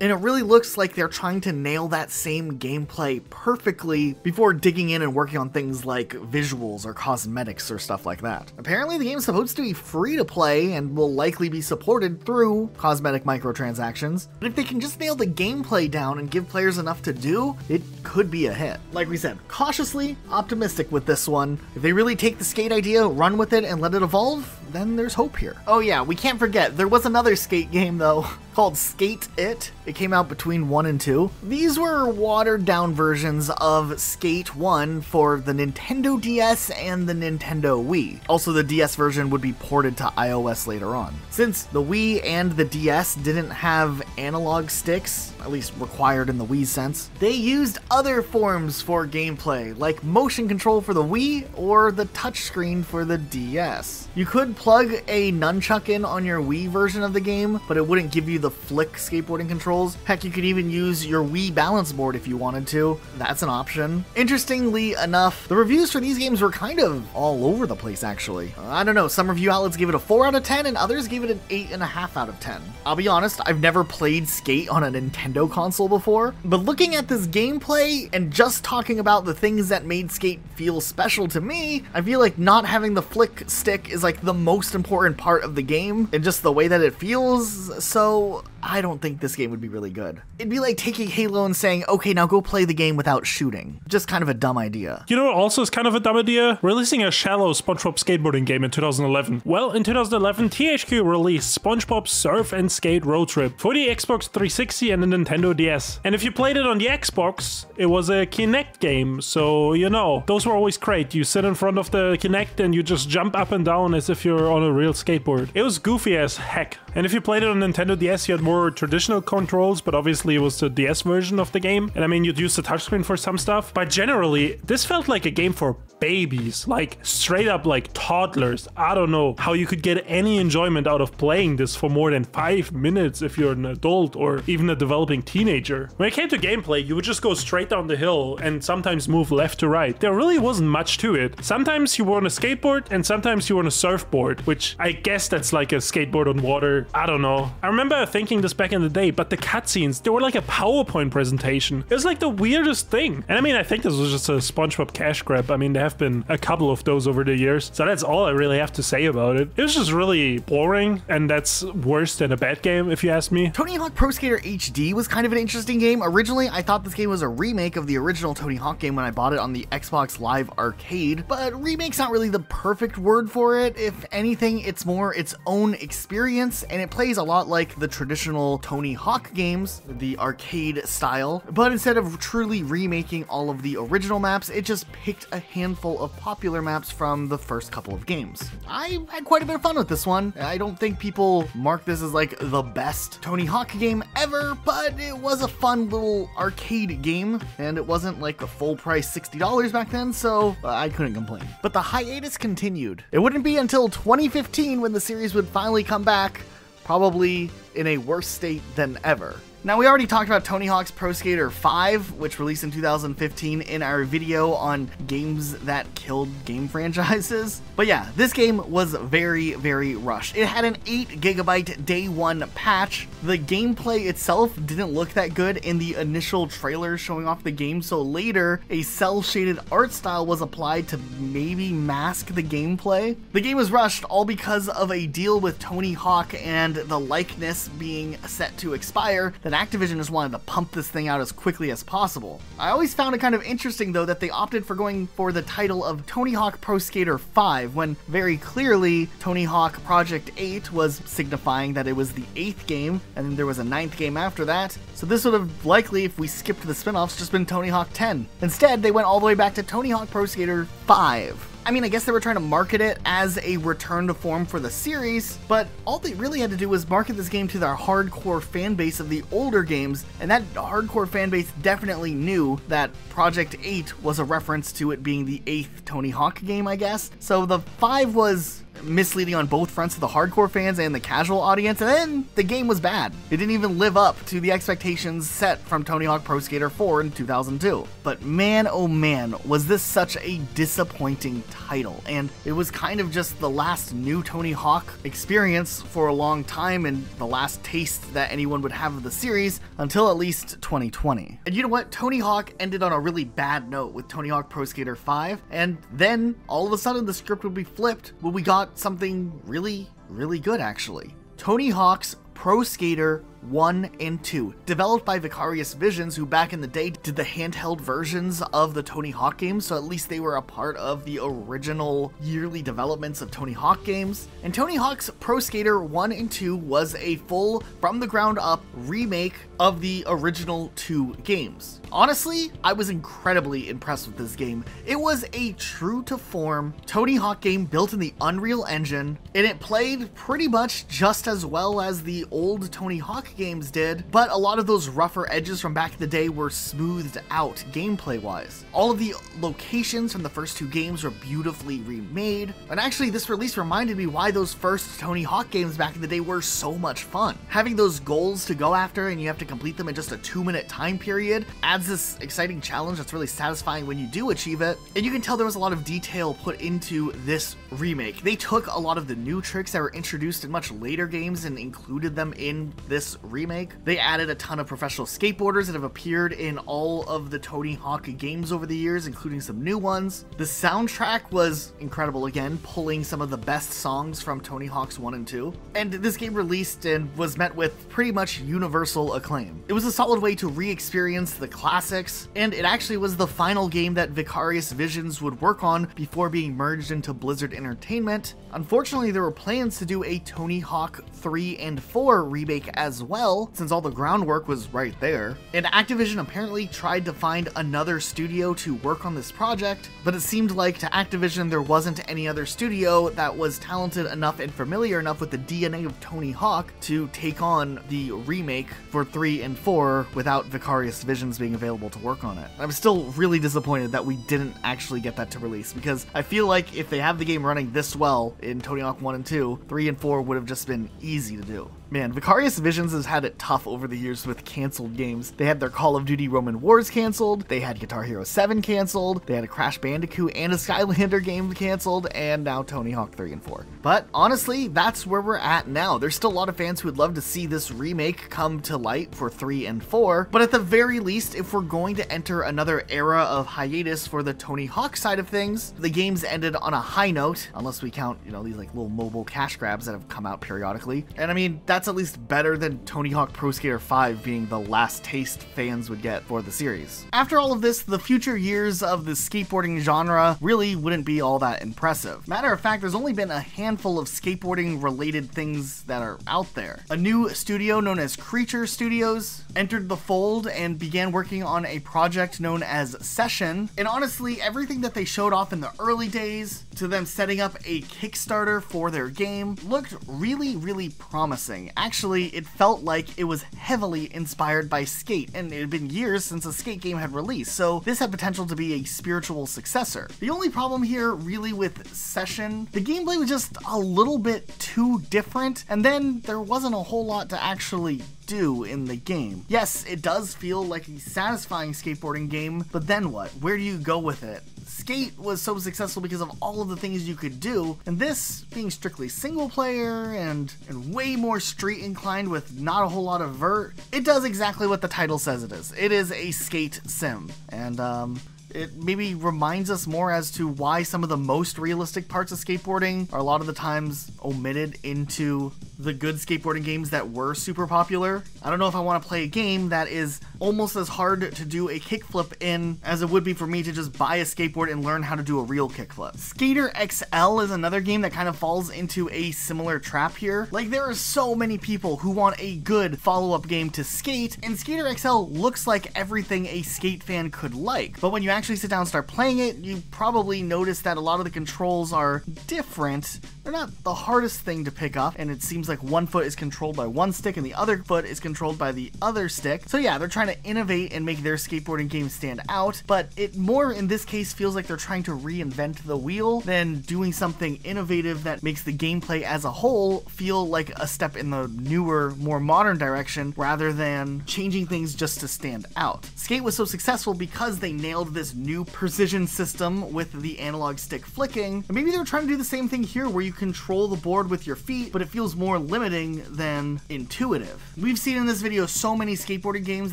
Speaker 1: and it really looks like they're trying to nail that same gameplay perfectly before digging in and working on things like visuals or cosmetics or stuff like that. Apparently, the game's supposed to be free to play and will likely be supported through cosmetic microtransactions, but if they can just nail the gameplay down and give players enough to do, it could be a hit. Like we said, cautiously optimistic with this one. If they really take the skate idea, run with it, and let it evolve, then there's hope here. Oh yeah, we can't forget, there was another skate game though, called Skate It. It came out between 1 and 2. These were watered down versions of Skate 1 for the Nintendo DS and the Nintendo Wii. Also, the DS version would be ported to iOS later on. Since the Wii and the DS didn't have analog sticks, at least required in the Wii sense, they used other forms for gameplay, like motion control for the Wii or the touchscreen for the DS. You could plug a nunchuck in on your Wii version of the game, but it wouldn't give you the flick skateboarding controls. Heck, you could even use your Wii balance board if you wanted to. That's an option. Interestingly enough, the reviews for these games were kind of all over the place actually. I don't know, some review outlets gave it a 4 out of 10 and others gave it an 8.5 out of 10. I'll be honest, I've never played Skate on a Nintendo console before, but looking at this gameplay and just talking about the things that made Skate feel special to me, I feel like not having the flick stick is like the most important part of the game and just the way that it feels, so I don't think this game would be really good. It'd be like taking Halo and saying, okay, now go play the game without shooting. Just kind of a dumb idea.
Speaker 3: You know what also is kind of a dumb idea? Releasing a shallow SpongeBob skateboarding game in 2011. Well, in 2011, THQ released SpongeBob Surf and Skate Road Trip for the Xbox 360 and the Nintendo DS. And if you played it on the Xbox, it was a Kinect game, so you know, those were always great. You sit in front of the Kinect and you just jump up and down as if you're on a real skateboard. It was goofy as heck. And if you played it on Nintendo DS, you had more traditional controls, but obviously it was the DS version of the game. And I mean, you'd use the touchscreen for some stuff. But generally, this felt like a game for babies, like straight up like toddlers. I don't know how you could get any enjoyment out of playing this for more than five minutes if you're an adult or even a developing teenager. When it came to gameplay, you would just go straight down the hill and sometimes move left to right. There really wasn't much to it. Sometimes you were on a skateboard and sometimes you were on a surfboard, which I guess that's like a skateboard on water. I don't know. I remember thinking this back in the day, but the cutscenes, they were like a PowerPoint presentation. It was like the weirdest thing. And I mean, I think this was just a SpongeBob cash grab. I mean, there have been a couple of those over the years. So that's all I really have to say about it. It was just really boring, and that's worse than a bad game, if you ask me.
Speaker 1: Tony Hawk Pro Skater HD was kind of an interesting game. Originally, I thought this game was a remake of the original Tony Hawk game when I bought it on the Xbox Live Arcade, but remake's not really the perfect word for it. If anything, it's more its own experience, and it plays a lot like the traditional Tony Hawk games, the arcade style, but instead of truly remaking all of the original maps, it just picked a handful of popular maps from the first couple of games. I had quite a bit of fun with this one. I don't think people mark this as like the best Tony Hawk game ever, but it was a fun little arcade game, and it wasn't like a full price $60 back then, so uh, I couldn't complain. But the hiatus continued. It wouldn't be until 2015 when the series would finally come back, probably in a worse state than ever. Now, we already talked about Tony Hawk's Pro Skater 5, which released in 2015 in our video on games that killed game franchises. But yeah, this game was very, very rushed. It had an 8 gigabyte day one patch. The gameplay itself didn't look that good in the initial trailer showing off the game, so later a cel shaded art style was applied to maybe mask the gameplay. The game was rushed all because of a deal with Tony Hawk and the likeness being set to expire that Activision just wanted to pump this thing out as quickly as possible. I always found it kind of interesting though that they opted for going for the title of Tony Hawk Pro Skater 5 when very clearly Tony Hawk Project 8 was signifying that it was the eighth game and then there was a ninth game after that. So this would have likely, if we skipped the spin-offs, just been Tony Hawk 10. Instead, they went all the way back to Tony Hawk Pro Skater 5. I mean, I guess they were trying to market it as a return to form for the series, but all they really had to do was market this game to their hardcore fan base of the older games, and that hardcore fan base definitely knew that Project 8 was a reference to it being the eighth Tony Hawk game, I guess. So the 5 was misleading on both fronts of the hardcore fans and the casual audience, and then the game was bad. It didn't even live up to the expectations set from Tony Hawk Pro Skater 4 in 2002. But man, oh man, was this such a disappointing title, and it was kind of just the last new Tony Hawk experience for a long time and the last taste that anyone would have of the series until at least 2020. And you know what? Tony Hawk ended on a really bad note with Tony Hawk Pro Skater 5, and then all of a sudden the script would be flipped when we got something really, really good actually. Tony Hawk's Pro Skater 1 and 2, developed by Vicarious Visions, who back in the day did the handheld versions of the Tony Hawk games, so at least they were a part of the original yearly developments of Tony Hawk games. And Tony Hawk's Pro Skater 1 and 2 was a full, from the ground up remake of the original two games. Honestly, I was incredibly impressed with this game. It was a true to form Tony Hawk game built in the Unreal Engine, and it played pretty much just as well as the old Tony Hawk games did, but a lot of those rougher edges from back in the day were smoothed out gameplay wise. All of the locations from the first two games were beautifully remade, and actually, this release reminded me why those first Tony Hawk games back in the day were so much fun. Having those goals to go after and you have to complete them in just a two minute time period adds this exciting challenge that's really satisfying when you do achieve it. And you can tell there was a lot of detail put into this remake. They took a lot of the new tricks that were introduced in much later games and included them in this remake. They added a ton of professional skateboarders that have appeared in all of the Tony Hawk games over the years, including some new ones. The soundtrack was incredible again, pulling some of the best songs from Tony Hawk's 1 and 2. And this game released and was met with pretty much universal acclaim. It was a solid way to re experience the classics, and it actually was the final game that Vicarious Visions would work on before being merged into Blizzard Entertainment. Unfortunately, there were plans to do a Tony Hawk 3 and 4 remake as well, since all the groundwork was right there. And Activision apparently tried to find another studio to work on this project, but it seemed like to Activision there wasn't any other studio that was talented enough and familiar enough with the DNA of Tony Hawk to take on the remake for 3 and 4 without Vicarious Visions being available to work on it. I'm still really disappointed that we didn't actually get that to release because I feel like if they have the game running this well in Tony Hawk 1 and 2, 3 and 4 would have just been easy to do. Man, Vicarious Visions has had it tough over the years with canceled games. They had their Call of Duty Roman Wars canceled, they had Guitar Hero 7 canceled, they had a Crash Bandicoot and a Skylander game canceled, and now Tony Hawk 3 and 4. But honestly, that's where we're at now. There's still a lot of fans who would love to see this remake come to light for 3 and 4, but at the very least, if we're going to enter another era of hiatus for the Tony Hawk side of things, the game's ended on a high note, unless we count, you know, these like little mobile cash grabs that have come out periodically. And I mean, that's at least better than Tony Hawk Pro Skater 5 being the last taste fans would get for the series. After all of this, the future years of the skateboarding genre really wouldn't be all that impressive. Matter of fact, there's only been a handful of skateboarding related things that are out there. A new studio known as Creature Studios entered the fold and began working on a project known as Session. And honestly, everything that they showed off in the early days to them setting up a Kickstarter for their game looked really, really promising. Actually, it felt like it was heavily inspired by Skate, and it had been years since a Skate game had released, so this had potential to be a spiritual successor. The only problem here, really, with Session, the gameplay was just a little bit too different, and then there wasn't a whole lot to actually do in the game. Yes, it does feel like a satisfying skateboarding game, but then what? Where do you go with it? Skate was so successful because of all of the things you could do, and this being strictly single player and and way more street inclined with not a whole lot of vert, it does exactly what the title says it is. It is a skate sim, and um, it maybe reminds us more as to why some of the most realistic parts of skateboarding are a lot of the times omitted into the good skateboarding games that were super popular. I don't know if I want to play a game that is almost as hard to do a kickflip in as it would be for me to just buy a skateboard and learn how to do a real kickflip. Skater XL is another game that kind of falls into a similar trap here. Like there are so many people who want a good follow-up game to Skate, and Skater XL looks like everything a Skate fan could like. But when you actually actually sit down and start playing it, you probably notice that a lot of the controls are different. They're not the hardest thing to pick up, and it seems like one foot is controlled by one stick and the other foot is controlled by the other stick. So yeah, they're trying to innovate and make their skateboarding game stand out, but it more in this case feels like they're trying to reinvent the wheel than doing something innovative that makes the gameplay as a whole feel like a step in the newer, more modern direction rather than changing things just to stand out. Skate was so successful because they nailed this new precision system with the analog stick flicking. And maybe they were trying to do the same thing here where you control the board with your feet, but it feels more limiting than intuitive. We've seen in this video so many skateboarding games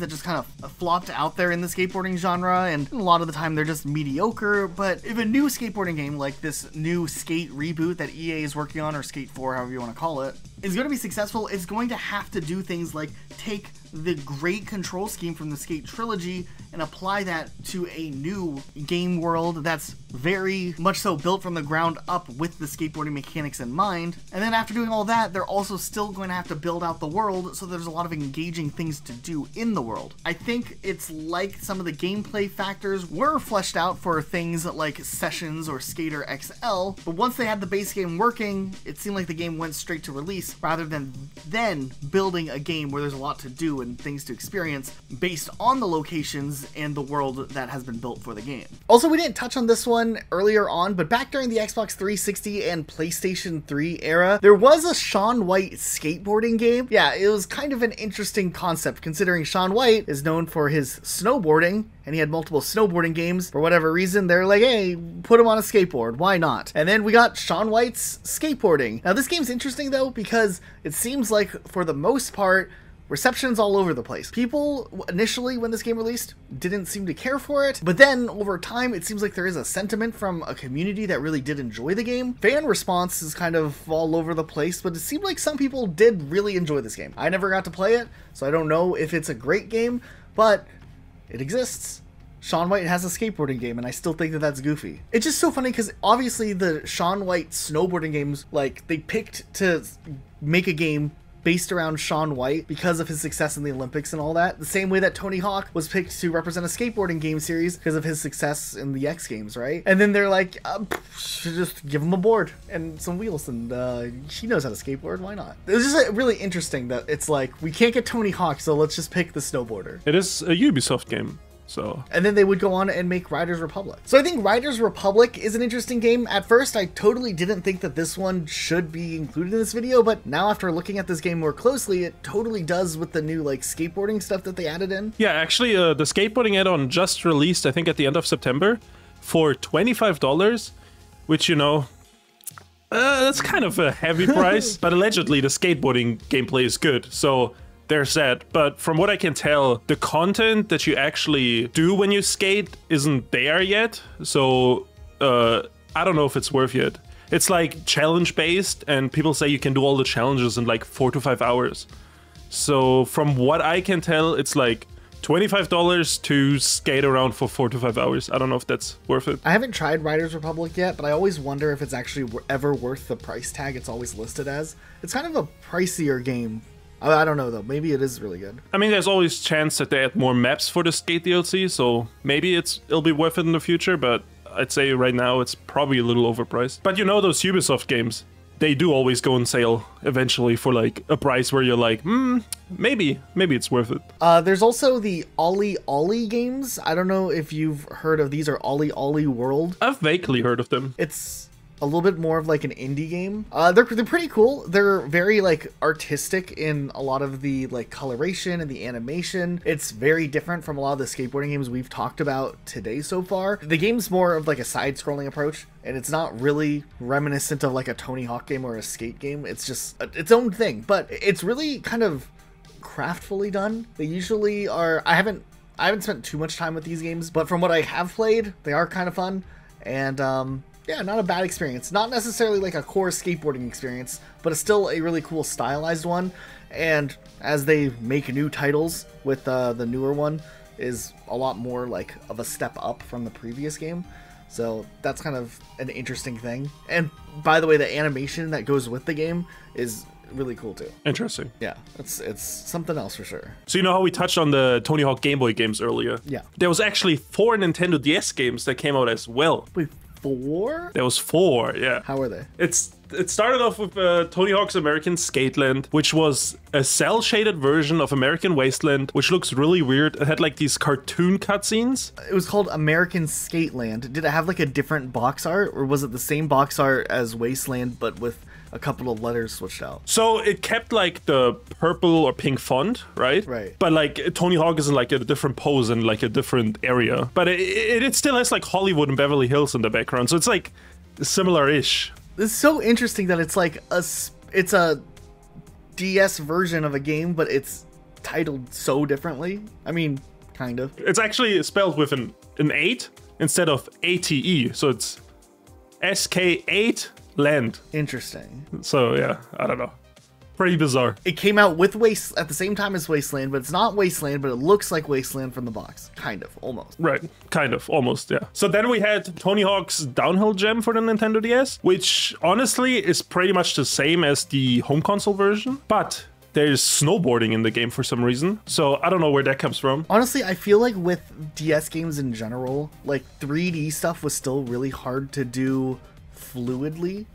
Speaker 1: that just kind of flopped out there in the skateboarding genre, and a lot of the time they're just mediocre. But if a new skateboarding game like this new Skate reboot that EA is working on, or Skate 4, however you want to call it, is going to be successful, it's going to have to do things like take the great control scheme from the Skate trilogy and apply that to a new game world that's very much so built from the ground up with the skateboarding mechanics in mind. And then after doing all that, they're also still going to have to build out the world so there's a lot of engaging things to do in the world. I think it's like some of the gameplay factors were fleshed out for things like Sessions or Skater XL, but once they had the base game working, it seemed like the game went straight to release rather than then building a game where there's a lot to do and things to experience based on the locations and the world that has been built for the game. Also, we didn't touch on this one earlier on, but back during the Xbox 360 and PlayStation 3 era, there was a Shaun White skateboarding game. Yeah, it was kind of an interesting concept considering Shaun White is known for his snowboarding and he had multiple snowboarding games. For whatever reason, they're like, hey, put him on a skateboard. Why not? And then we got Shaun White's skateboarding. Now, this game's interesting though because it seems like for the most part, reception's all over the place. People initially, when this game released, didn't seem to care for it, but then over time, it seems like there is a sentiment from a community that really did enjoy the game. Fan response is kind of all over the place, but it seemed like some people did really enjoy this game. I never got to play it, so I don't know if it's a great game, but it exists. Shaun White has a skateboarding game, and I still think that that's goofy. It's just so funny because obviously the Shaun White snowboarding games, like, they picked to make a game based around Shaun White because of his success in the Olympics and all that. The same way that Tony Hawk was picked to represent a skateboarding game series because of his success in the X Games, right? And then they're like, uh, just give him a board and some wheels, and uh, he knows how to skateboard. Why not? It's just uh, really interesting that it's like we can't get Tony Hawk, so let's just pick the snowboarder.
Speaker 3: It is a Ubisoft game. So
Speaker 1: and then they would go on and make Riders Republic. So I think Riders Republic is an interesting game. At first, I totally didn't think that this one should be included in this video, but now after looking at this game more closely, it totally does with the new like skateboarding stuff that they added in.
Speaker 3: Yeah, actually, uh, the skateboarding add-on just released, I think, at the end of September for twenty-five dollars, which you know. Uh, that's kind of a heavy price, but allegedly the skateboarding gameplay is good. So there's that. But from what I can tell, the content that you actually do when you skate isn't there yet. So uh, I don't know if it's worth it. It's like challenge based, and people say you can do all the challenges in like four to five hours. So from what I can tell, it's like $25 to skate around for four to five hours. I don't know if that's worth it.
Speaker 1: I haven't tried Riders Republic yet, but I always wonder if it's actually ever worth the price tag it's always listed as. It's kind of a pricier game I, don't know though. Maybe it is really good.
Speaker 3: I mean, there's always chance that they add more maps for the skate DLC, so maybe it's it'll be worth it in the future. But I'd say right now it's probably a little overpriced. But you know those Ubisoft games, they do always go on sale eventually for like a price where you're like, hmm, maybe, maybe it's worth it.
Speaker 1: Uh, there's also the Ollie Ollie games. I don't know if you've heard of these, or Ollie World.
Speaker 3: I've vaguely heard of them.
Speaker 1: It's a little bit more of like an indie game. Uh, they're they're pretty cool. They're very like artistic in a lot of the like coloration and the animation. It's very different from a lot of the skateboarding games we've talked about today so far. The game's more of like a side-scrolling approach, and it's not really reminiscent of like a Tony Hawk game or a skate game. It's just a, its own thing, but it's really kind of craftfully done. They usually are. I haven't I haven't spent too much time with these games, but from what I have played, they are kind of fun. And um, yeah, not a bad experience. Not necessarily like a core skateboarding experience, but it's still a really cool stylized one. And as they make new titles with uh, the newer one, is a lot more like of a step up from the previous game. So that's kind of an interesting thing. And by the way, the animation that goes with the game is really cool too.
Speaker 3: Interesting.
Speaker 1: Yeah, it's it's something else for sure.
Speaker 3: So you know how we touched on the Tony Hawk Game Boy games earlier?
Speaker 1: Yeah.
Speaker 3: There was actually four Nintendo DS games that came out as well.
Speaker 1: Wait, four?
Speaker 3: There was four, yeah.
Speaker 1: How are they?
Speaker 3: It's it started off with uh, Tony Hawk's American Skateland, which was a cel shaded version of American Wasteland, which looks really weird. It had like these cartoon cutscenes.
Speaker 1: It was called American Skateland. Did it have like a different box art, or was it the same box art as Wasteland but with a couple of letters switched out?
Speaker 3: So it kept like the purple or pink font, right?
Speaker 1: Right.
Speaker 3: But like Tony Hawk is in like a different pose and like a different area. But it, it, it still has like Hollywood and Beverly Hills in the background, so it's like similar-ish.
Speaker 1: It's so interesting that it's like a, it's a DS version of a game, but it's titled so differently. I mean, kind of.
Speaker 3: It's actually spelled with an an eight instead of A T E, so it's S K eight land.
Speaker 1: Interesting.
Speaker 3: So yeah, I don't know. Pretty bizarre.
Speaker 1: It came out with Waste at the same time as Wasteland, but it's not Wasteland, but it looks like Wasteland from the box. Kind of, almost.
Speaker 3: Right, kind of, almost, yeah. So then we had Tony Hawk's Downhill Jam for the Nintendo DS, which honestly is pretty much the same as the home console version, but there's snowboarding in the game for some reason. So I don't know where that comes from.
Speaker 1: Honestly, I feel like with DS games in general, like 3D stuff was still really hard to do fluidly.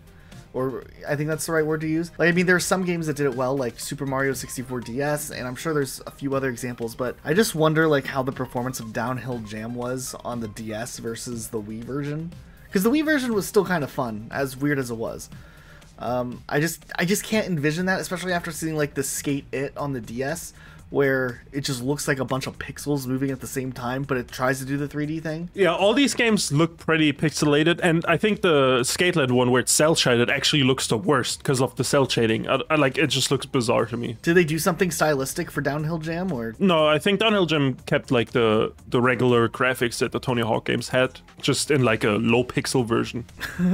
Speaker 1: Or I think that's the right word to use. Like, I mean, there's some games that did it well, like Super Mario 64 DS, and I'm sure there's a few other examples. But I just wonder, like, how the performance of Downhill Jam was on the DS versus the Wii version, because the Wii version was still kind of fun, as weird as it was. Um, I just I just can't envision that, especially after seeing like the Skate It on the DS, where it just looks like a bunch of pixels moving at the same time, but it tries to do the 3D thing.
Speaker 3: Yeah, all these games look pretty pixelated, and I think the Skateland one where it's cel shaded actually looks the worst because of the cel shading. I, I like it; just looks bizarre to me.
Speaker 1: Did they do something stylistic for Downhill Jam, or
Speaker 3: No, I think Downhill Jam kept like the the regular graphics that the Tony Hawk games had, just in like a low pixel version.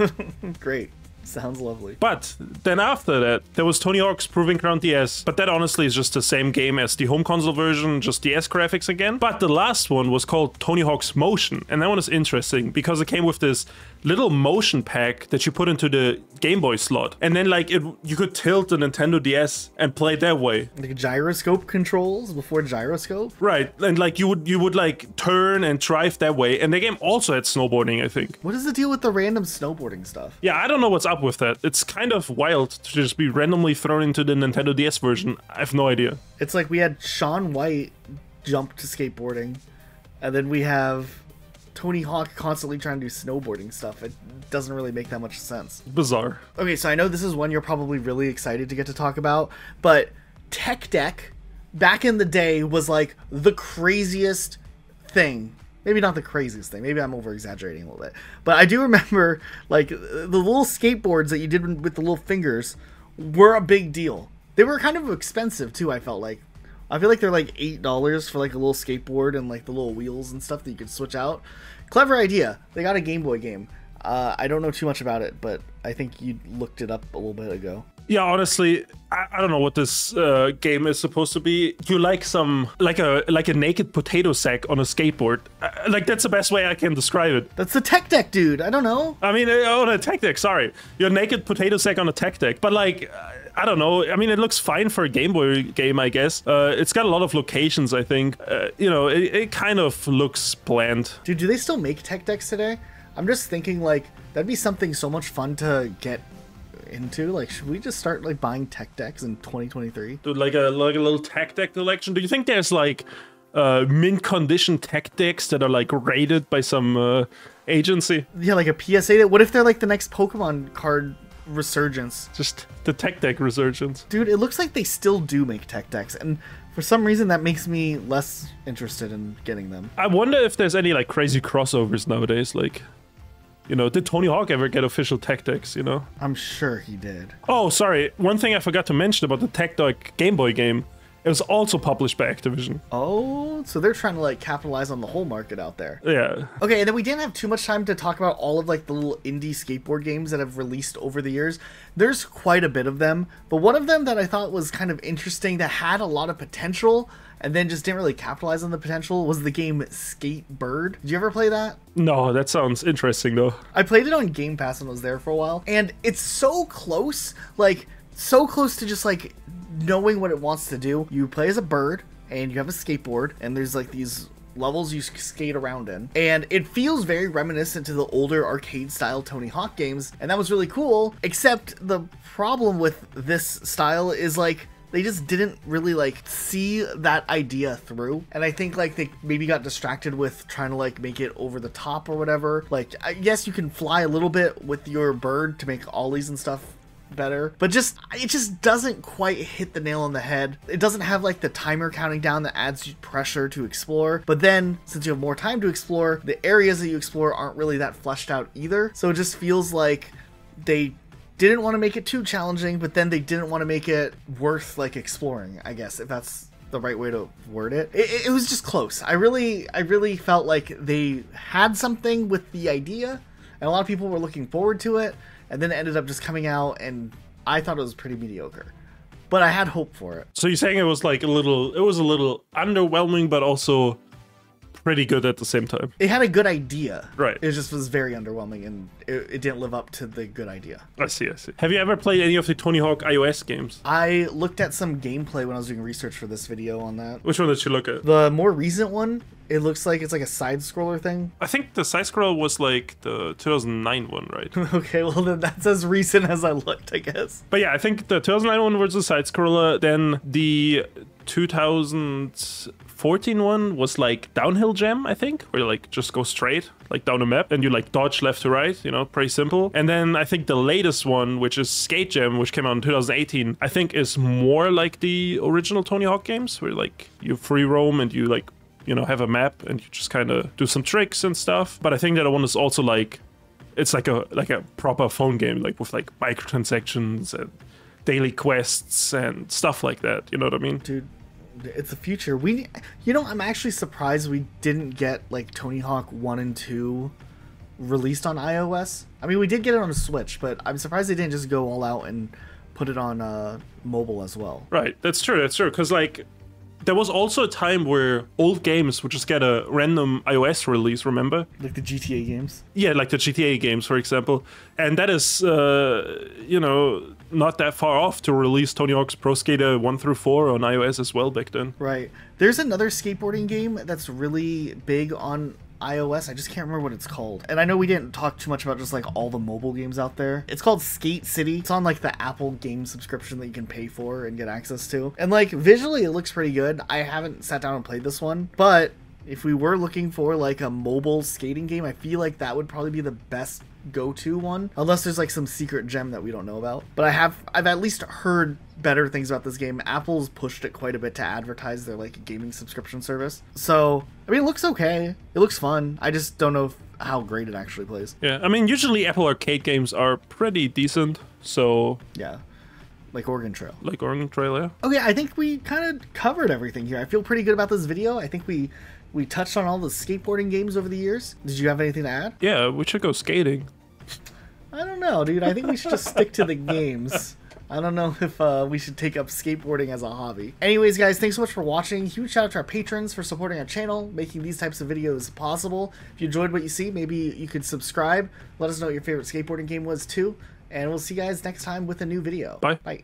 Speaker 1: great? Sounds lovely.
Speaker 3: But then after that, there was Tony Hawk's Proving Ground DS. But that honestly is just the same game as the home console version, just DS graphics again. But the last one was called Tony Hawk's Motion. And that one is interesting because it came with this little motion pack that you put into the Game Boy slot. And then like it you could tilt the Nintendo DS and play that way.
Speaker 1: Like gyroscope controls before gyroscope.
Speaker 3: Right. And like you would you would like turn and drive that way. And the game also had snowboarding, I think.
Speaker 1: What is the deal with the random snowboarding stuff?
Speaker 3: Yeah, I don't know what's up with that. It's kind of wild to just be randomly thrown into the Nintendo DS version. I have no idea.
Speaker 1: It's like we had Shaun White jump to skateboarding, and then we have Tony Hawk constantly trying to do snowboarding stuff. It doesn't really make that much sense.
Speaker 3: Bizarre.
Speaker 1: Okay, so I know this is one you're probably really excited to get to talk about, but Tech Deck back in the day was like the craziest thing. Maybe not the craziest thing. Maybe I'm over exaggerating a little bit. But I do remember like the little skateboards that you did with the little fingers were a big deal. They were kind of expensive too, I felt like. I feel like they're like eight dollars for like a little skateboard and like the little wheels and stuff that you could switch out. Clever idea. They got a Game Boy game. Uh, I don't know too much about it, but I think you looked it up a little bit ago.
Speaker 3: Yeah, honestly, I, I don't know what this uh, game is supposed to be. You like some like a like a naked potato sack on a skateboard. Uh, like that's the best way I can describe it.
Speaker 1: That's the Tech Deck, dude. I don't know.
Speaker 3: I mean, uh, on a tech deck. Sorry, your naked potato sack on a tech deck. But like, uh, I don't know. I mean, it looks fine for a Game Boy game, I guess. Uh, it's got a lot of locations. I think. Uh, you know, it, it kind of looks bland.
Speaker 1: Dude, do they still make Tech Decks today? I'm just thinking like that'd be something so much fun to get into. Like, should we just start like buying Tech Decks in 2023?
Speaker 3: Dude, like a like a little tech deck collection. Do you think there's like uh, mint condition tech decks that are like rated by some uh, agency?
Speaker 1: Yeah, like a PSA. That, what if they're like the next Pokemon card resurgence?
Speaker 3: Just the tech deck resurgence.
Speaker 1: Dude, it looks like they still do make Tech Decks, and for some reason that makes me less interested in getting them.
Speaker 3: I wonder if there's any like crazy crossovers nowadays. Like, you know, did Tony Hawk ever get official tech decks? You know?
Speaker 1: I'm sure he did.
Speaker 3: Oh, sorry. One thing I forgot to mention about the tech deck Game Boy game. It was also published by Activision.
Speaker 1: Oh, so they're trying to like capitalize on the whole market out there.
Speaker 3: Yeah.
Speaker 1: Okay, and then we didn't have too much time to talk about all of like the little indie skateboard games that have released over the years. There's quite a bit of them, but one of them that I thought was kind of interesting that had a lot of potential and then just didn't really capitalize on the potential was the game Skatebird. Did you ever play that?
Speaker 3: No, that sounds interesting though.
Speaker 1: I played it on Game Pass and was there for a while, and it's so close. Like so close to just like knowing what it wants to do. You play as a bird and you have a skateboard and there's like these levels you skate around in. And it feels very reminiscent to the older arcade style Tony Hawk games. And that was really cool. Except the problem with this style is like they just didn't really like see that idea through and i think like they maybe got distracted with trying to like make it over the top or whatever like i guess you can fly a little bit with your bird to make ollies and stuff better but just it just doesn't quite hit the nail on the head it doesn't have like the timer counting down that adds pressure to explore but then since you have more time to explore the areas that you explore aren't really that fleshed out either so it just feels like they didn't want to make it too challenging, but then they didn't want to make it worth like exploring. I guess if that's the right way to word it. it. It, was just close. I really, I really felt like they had something with the idea, and a lot of people were looking forward to it, and then it ended up just coming out, and I thought it was pretty mediocre. But I had hope for it.
Speaker 3: So you're saying it was like a little, it was a little underwhelming, but also pretty good at the same time.
Speaker 1: It had a good idea.
Speaker 3: Right.
Speaker 1: It just was very underwhelming and it, it, didn't live up to the good idea.
Speaker 3: I see, I see. Have you ever played any of the Tony Hawk iOS games?
Speaker 1: I looked at some gameplay when I was doing research for this video on that.
Speaker 3: Which one did you look at?
Speaker 1: The more recent one, it looks like it's like a side scroller thing.
Speaker 3: I think the side scroll was like the 2009 one, right?
Speaker 1: okay, well then that's as recent as I looked, I guess.
Speaker 3: But yeah, I think the 2009 one was a side scroller. Then the 2014 one was like downhill jam, I think, where you like just go straight, like down a map, and you like dodge left to right, you know, pretty simple. And then I think the latest one, which is Skate Jam, which came out in 2018, I think is more like the original Tony Hawk games, where like you free roam and you like, you know, have a map and you just kind of do some tricks and stuff. But I think that one is also like, it's like a like a proper phone game, like with like microtransactions and daily quests and stuff like that. You know what I mean?
Speaker 1: Dude, it's the future. We, you know, I'm actually surprised we didn't get like Tony Hawk One and Two released on iOS. I mean, we did get it on a Switch, but I'm surprised they didn't just go all out and put it on uh, mobile as well.
Speaker 3: Right. That's true. That's true. Because like there was also a time where old games would just get a random iOS release, remember?
Speaker 1: Like the GTA games?
Speaker 3: Yeah, like the GTA games, for example. And that is, uh, you know, not that far off to release Tony Hawk's Pro Skater 1 through 4 on iOS as well back then.
Speaker 1: Right. There's another skateboarding game that's really big on iOS. I just can't remember what it's called. And I know we didn't talk too much about just like all the mobile games out there. It's called Skate City. It's on like the Apple game subscription that you can pay for and get access to. And like visually it looks pretty good. I haven't sat down and played this one, but if we were looking for like a mobile skating game, I feel like that would probably be the best go-to one unless there's like some secret gem that we don't know about but i have i've at least heard better things about this game apple's pushed it quite a bit to advertise their like gaming subscription service so i mean it looks okay it looks fun i just don't know how great it actually plays
Speaker 3: yeah i mean usually apple arcade games are pretty decent so
Speaker 1: yeah like Oregon Trail.
Speaker 3: Like Oregon Trail, yeah.
Speaker 1: Okay, I think we kind of covered everything here. I feel pretty good about this video. I think we we touched on all the skateboarding games over the years. Did you have anything to add?
Speaker 3: Yeah, we should go skating.
Speaker 1: I don't know, dude. I think we should just stick to the games. I don't know if uh, we should take up skateboarding as a hobby. Anyways, guys, thanks so much for watching. Huge shout out to our patrons for supporting our channel, making these types of videos possible. If you enjoyed what you see, maybe you could subscribe. Let us know what your favorite skateboarding game was too. And we'll see you guys next time with a new video.
Speaker 3: Bye.
Speaker 1: Bye.